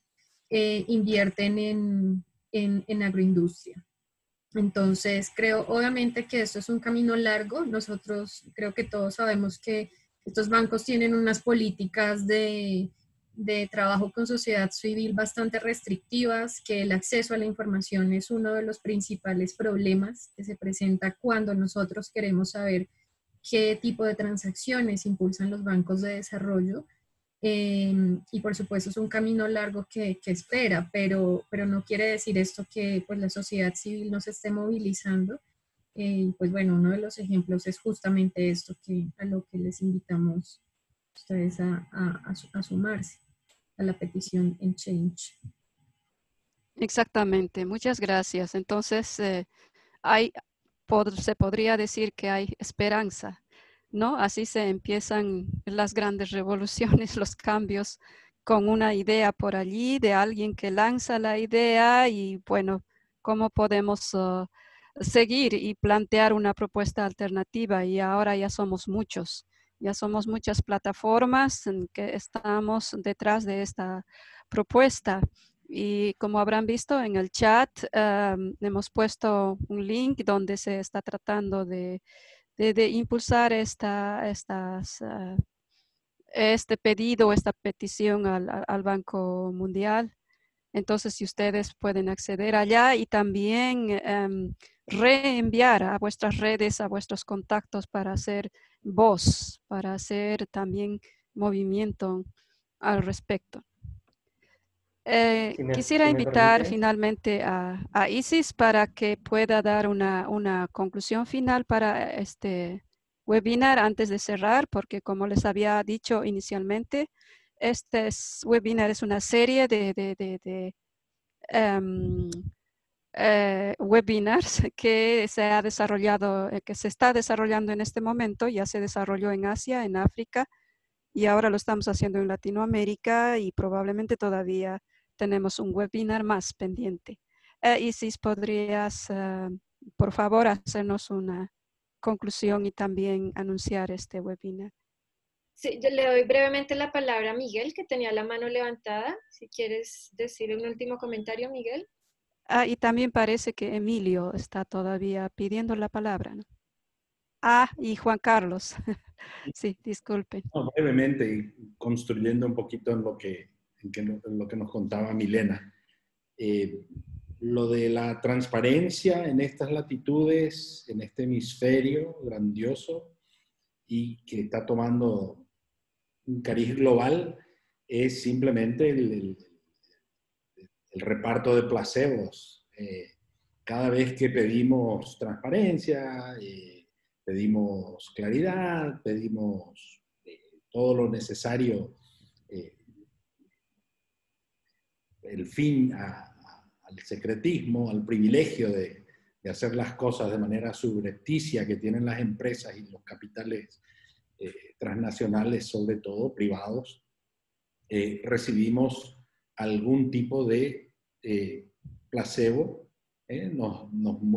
eh, invierten en, en, agroindustria. Entonces, creo obviamente que esto es un camino largo. Nosotros creo que todos sabemos que estos bancos tienen unas políticas de, de trabajo con sociedad civil bastante restrictivas, que el acceso a la información es uno de los principales problemas que se presenta cuando nosotros queremos saber qué tipo de transacciones impulsan los bancos de desarrollo. Em, y por supuesto es un camino largo que, que, espera, pero, pero no quiere decir esto que pues, la sociedad civil no se esté movilizando. Eh, pues bueno, uno de los ejemplos es justamente esto que, a lo que les invitamos ustedes a, a, a sumarse a la petición en Change. Exactamente, muchas gracias. Entonces, eh, hay, se podría decir que hay esperanza, ¿no? Así se empiezan las grandes revoluciones, los cambios, con una idea por allí de alguien que lanza la idea y bueno, cómo podemos uh, seguir y plantear una propuesta alternativa y ahora ya somos muchos, ya somos muchas plataformas en que estamos detrás de esta propuesta. Y como habrán visto en el chat, hemos puesto un link donde se está tratando de, impulsar esta, estas, ah, este pedido, esta petición al, Banco Mundial. Entonces, si ustedes pueden acceder allá y también em, reenviar a vuestras redes, a vuestros contactos para hacer voz, para hacer también movimiento al respecto. Eh, quisiera invitar finalmente a, Isis para que pueda dar una, conclusión final para este webinar antes de cerrar, porque como les había dicho inicialmente, este webinar es una serie de, em, eh, webinars que se ha desarrollado, eh, que se está desarrollando en este momento, ya se desarrolló en Asia, en África, y ahora lo estamos haciendo en Latinoamérica y probablemente todavía tenemos un webinar más pendiente. Eh, Isis, ¿podrías, eh, por favor, hacernos una conclusión y también anunciar este webinar? Sí, yo le doy brevemente la palabra a Miguel, que tenía la mano levantada. Si quieres decir un último comentario, Miguel. Ah, y también parece que Emilio está todavía pidiendo la palabra. ¿no? Ah, y Juan Carlos. sí, disculpen. brevemente, y construyendo un poquito en lo que, en lo que nos contaba Milena. Eh, lo de la transparencia en estas latitudes, en este hemisferio grandioso y que está tomando un cariz global, es simplemente el, el reparto de placebos. Eh, cada vez que pedimos transparencia, eh, pedimos claridad, pedimos eh, todo lo necesario, el fin al secretismo, al privilegio de, de, hacer las cosas de manera subrepticia que tienen las empresas y los capitales transnacionales, sobre todo privados, recibimos algún tipo de eh, placebo, ¿eh? nos,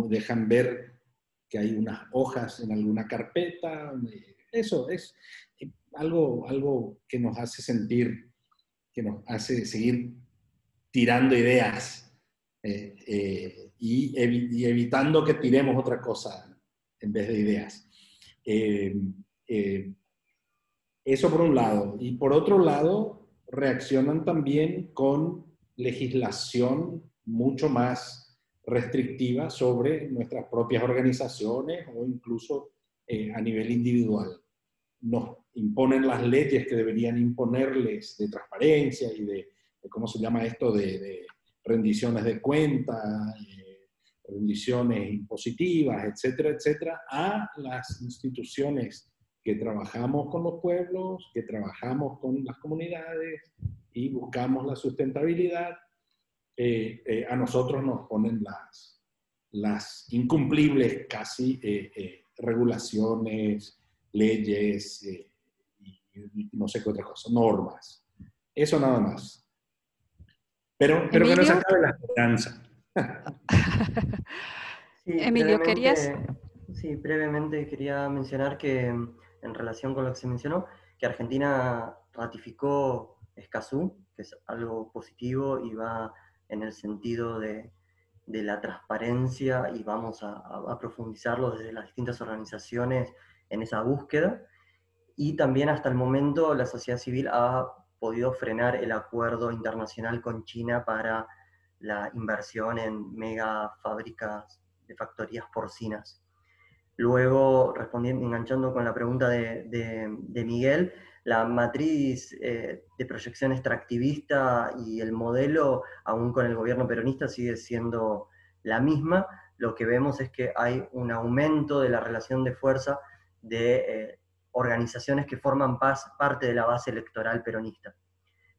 dejan ver que hay unas hojas en alguna carpeta, eh, eso es algo, algo que nos hace sentir, que nos hace seguir tirando ideas y, evitando que tiremos otra cosa en vez de ideas. eso por un lado. Y por otro lado, reaccionan también con legislación mucho más restrictiva sobre nuestras propias organizaciones o incluso eh, a nivel individual. Nos imponen las leyes que deberían imponerles de transparencia y de, ¿cómo se llama esto?, de, rendiciones de cuentas, eh, rendiciones impositivas, etcétera, etcétera, a las instituciones que trabajamos con los pueblos, que trabajamos con las comunidades, y buscamos la sustentabilidad, eh, eh, a nosotros nos ponen las, las incumplibles casi eh, regulaciones, leyes, y, no sé qué otra cosa, normas. Eso nada más. Pero, pero que no se acabe la esperanza. Emilio, ¿querías? Sí, brevemente quería mencionar que en relación con lo que se mencionó, que Argentina ratificó Escazú, que es algo positivo y va en el sentido de, la transparencia y vamos a, profundizarlo desde las distintas organizaciones en esa búsqueda. Y también hasta el momento la sociedad civil ha podido frenar el acuerdo internacional con China para la inversión en mega fábricas de factorías porcinas. Luego, respondiendo, enganchando con la pregunta de Miguel, la matriz eh, de proyección extractivista y el modelo, aún con el gobierno peronista, sigue siendo la misma. Lo que vemos es que hay un aumento de la relación de fuerza de eh, organizaciones que forman parte de la base electoral peronista.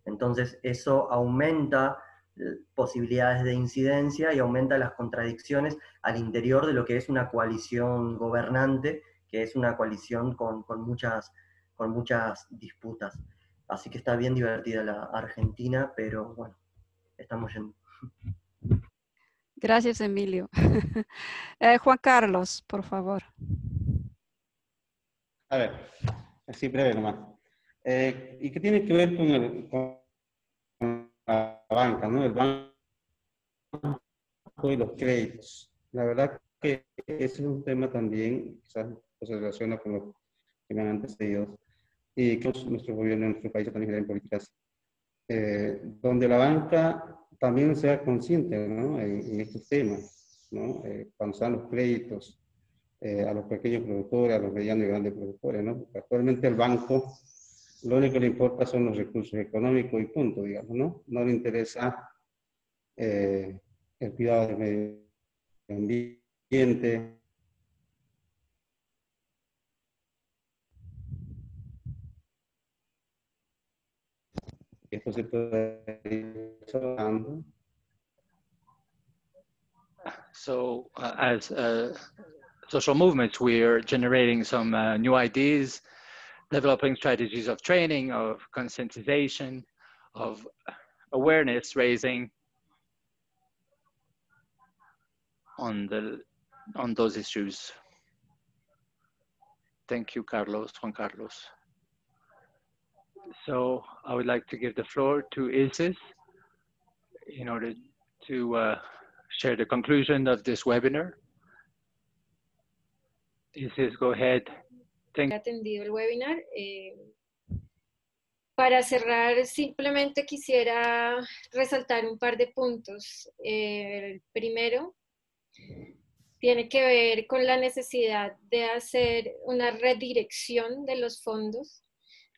Entonces, eso aumenta eh, posibilidades de incidencia y aumenta las contradicciones al interior de lo que es una coalición gobernante, que es una coalición con, con muchas con muchas disputas. Así que está bien divertida la Argentina, pero bueno, estamos yendo. Gracias, Emilio. Eh, Juan Carlos, por favor. A ver, así breve nomás. Eh, ¿Y qué tiene que ver con, el, con la banca, ¿no? El banco y los créditos. La verdad que ese es un tema también, quizás se relaciona con lo que me han antecedido, y que nuestro gobierno, nuestro país también en políticas eh, donde la banca también sea consciente ¿no? en, estos temas, ¿no? Eh, cuando se dan los créditos eh, a los pequeños productores, a los medianos y grandes productores. ¿no? actualmente el banco lo único que le importa son los recursos económicos y punto, digamos, ¿no? No le interesa el cuidado del medio ambiente, esto se puede So uh, as uh, social movements, we are generating some uh, new ideas, developing strategies of training, of conscientization, of awareness raising on the on those issues. Thank you, Carlos, Juan Carlos. So I would like to give the floor to Isis in order to uh, share the conclusion of this webinar. Isis, go ahead. Thank atendido el webinar. Eh, para cerrar, simplemente quisiera resaltar un par de puntos. Eh, el primero tiene que ver con la necesidad de hacer una redirección de los fondos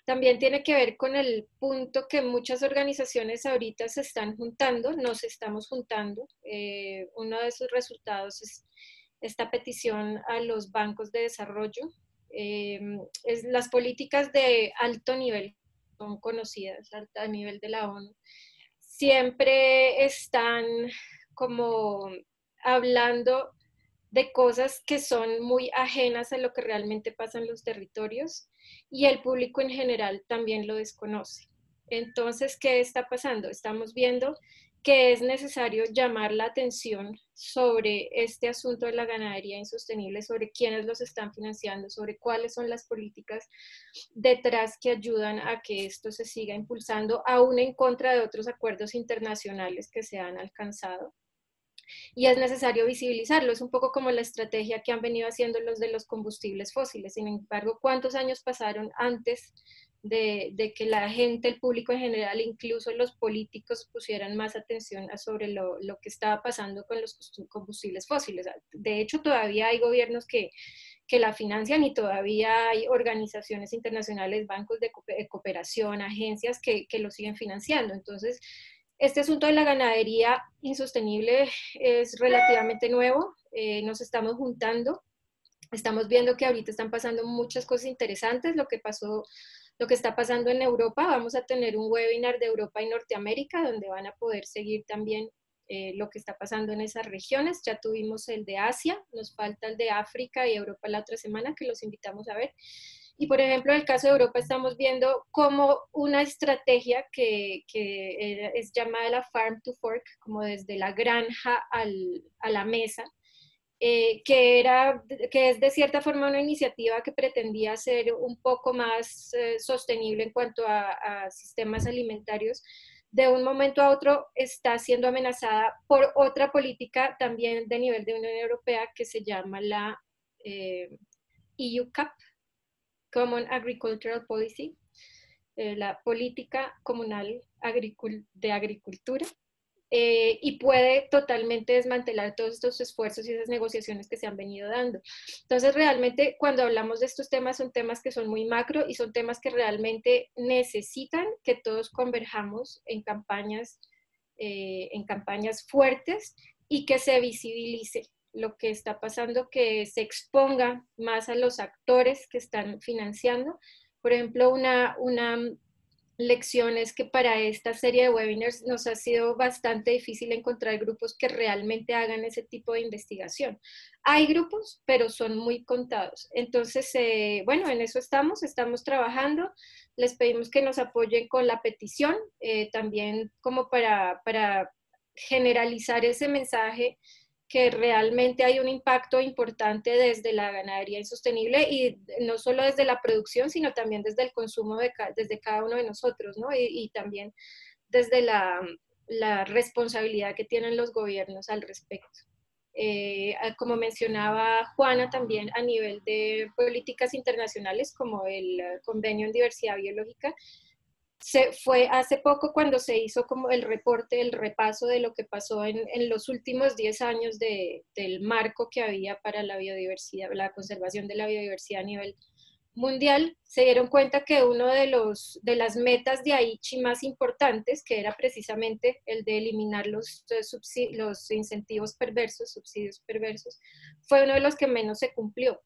también tiene que ver con el punto que muchas organizaciones ahorita se están juntando, nos estamos juntando. Eh, uno de sus resultados es esta petición a los bancos de desarrollo. Es, las políticas de alto nivel son conocidas a nivel de la ONU. Siempre están como hablando de cosas que son muy ajenas a lo que realmente pasa en los territorios y el público en general también lo desconoce. Entonces, ¿qué está pasando? Estamos viendo que es necesario llamar la atención sobre este asunto de la ganadería insostenible, sobre quiénes los están financiando, sobre cuáles son las políticas detrás que ayudan a que esto se siga impulsando, aún en contra de otros acuerdos internacionales que se han alcanzado y es necesario visibilizarlo. Es un poco como la estrategia que han venido haciendo los de los combustibles fósiles. Sin embargo, ¿cuántos años pasaron antes de, que la gente, el público en general, incluso los políticos pusieran más atención a sobre lo, que estaba pasando con los combustibles fósiles. De hecho, todavía hay gobiernos que, que la financian y todavía hay organizaciones internacionales, bancos de cooperación, agencias que, que lo siguen financiando. Entonces, este asunto de la ganadería insostenible es relativamente nuevo, eh, nos estamos juntando, estamos viendo que ahorita están pasando muchas cosas interesantes, lo que pasó, lo que está pasando en Europa, vamos a tener un webinar de Europa y Norteamérica donde van a poder seguir también eh, lo que está pasando en esas regiones. Ya tuvimos el de Asia, nos falta el de África y Europa la otra semana que los invitamos a ver. Y por ejemplo, en el caso de Europa estamos viendo como una estrategia que, que es llamada la Farm to Fork, como desde la granja al, a la mesa, eh, que, era, que es de cierta forma una iniciativa que pretendía ser un poco más eh, sostenible en cuanto a, a, sistemas alimentarios, de un momento a otro está siendo amenazada por otra política también de nivel de Unión Europea que se llama la eh, EU CAP, Common Agricultural Policy, eh, la política comunal de agricultura, eh, y puede totalmente desmantelar todos estos esfuerzos y esas negociaciones que se han venido dando. Entonces, realmente, cuando hablamos de estos temas, son temas que son muy macro y son temas que realmente necesitan que todos converjamos en campañas, eh, en campañas fuertes y que se visibilice lo que está pasando, que se exponga más a los actores que están financiando. Por ejemplo, una, una lección es que para esta serie de webinars nos ha sido bastante difícil encontrar grupos que realmente hagan ese tipo de investigación. Hay grupos, pero son muy contados. Entonces, eh, bueno, en eso estamos, estamos trabajando. Les pedimos que nos apoyen con la petición, eh, también como para, para generalizar ese mensaje que realmente hay un impacto importante desde la ganadería insostenible y no solo desde la producción, sino también desde el consumo de desde cada uno de nosotros, ¿no? Y, también desde la, la, responsabilidad que tienen los gobiernos al respecto. Eh, como mencionaba Juana, también a nivel de políticas internacionales como el Convenio en Diversidad Biológica, se fue hace poco cuando se hizo como el reporte, el repaso de lo que pasó en, en los últimos 10 años de, del marco que había para la biodiversidad, la conservación de la biodiversidad a nivel mundial, se dieron cuenta que uno de, los, de las metas de Aichi más importantes, que era precisamente el de eliminar los, eh, los incentivos perversos, subsidios perversos, fue uno de los que menos se cumplió.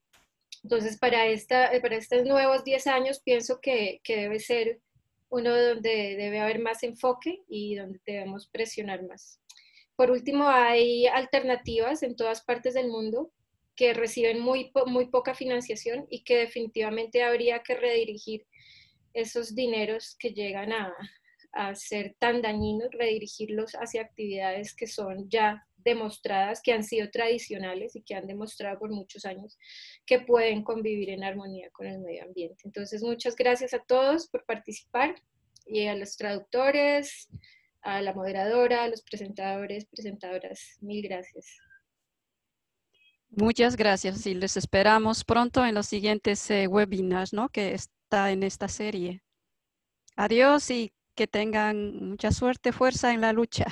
Entonces, para, esta, para estos nuevos 10 años, pienso que, que debe ser uno donde debe haber más enfoque y donde debemos presionar más. Por último, hay alternativas en todas partes del mundo que reciben muy, muy poca financiación y que definitivamente habría que redirigir esos dineros que llegan a, a ser tan dañinos, redirigirlos hacia actividades que son ya demostradas, que han sido tradicionales y que han demostrado por muchos años que pueden convivir en armonía con el medio ambiente. Entonces, muchas gracias a todos por participar y a los traductores, a la moderadora, a los presentadores, presentadoras. Mil gracias. Muchas gracias y les esperamos pronto en los siguientes eh, webinars ¿no? que está en esta serie. Adiós y que tengan mucha suerte, fuerza en la lucha.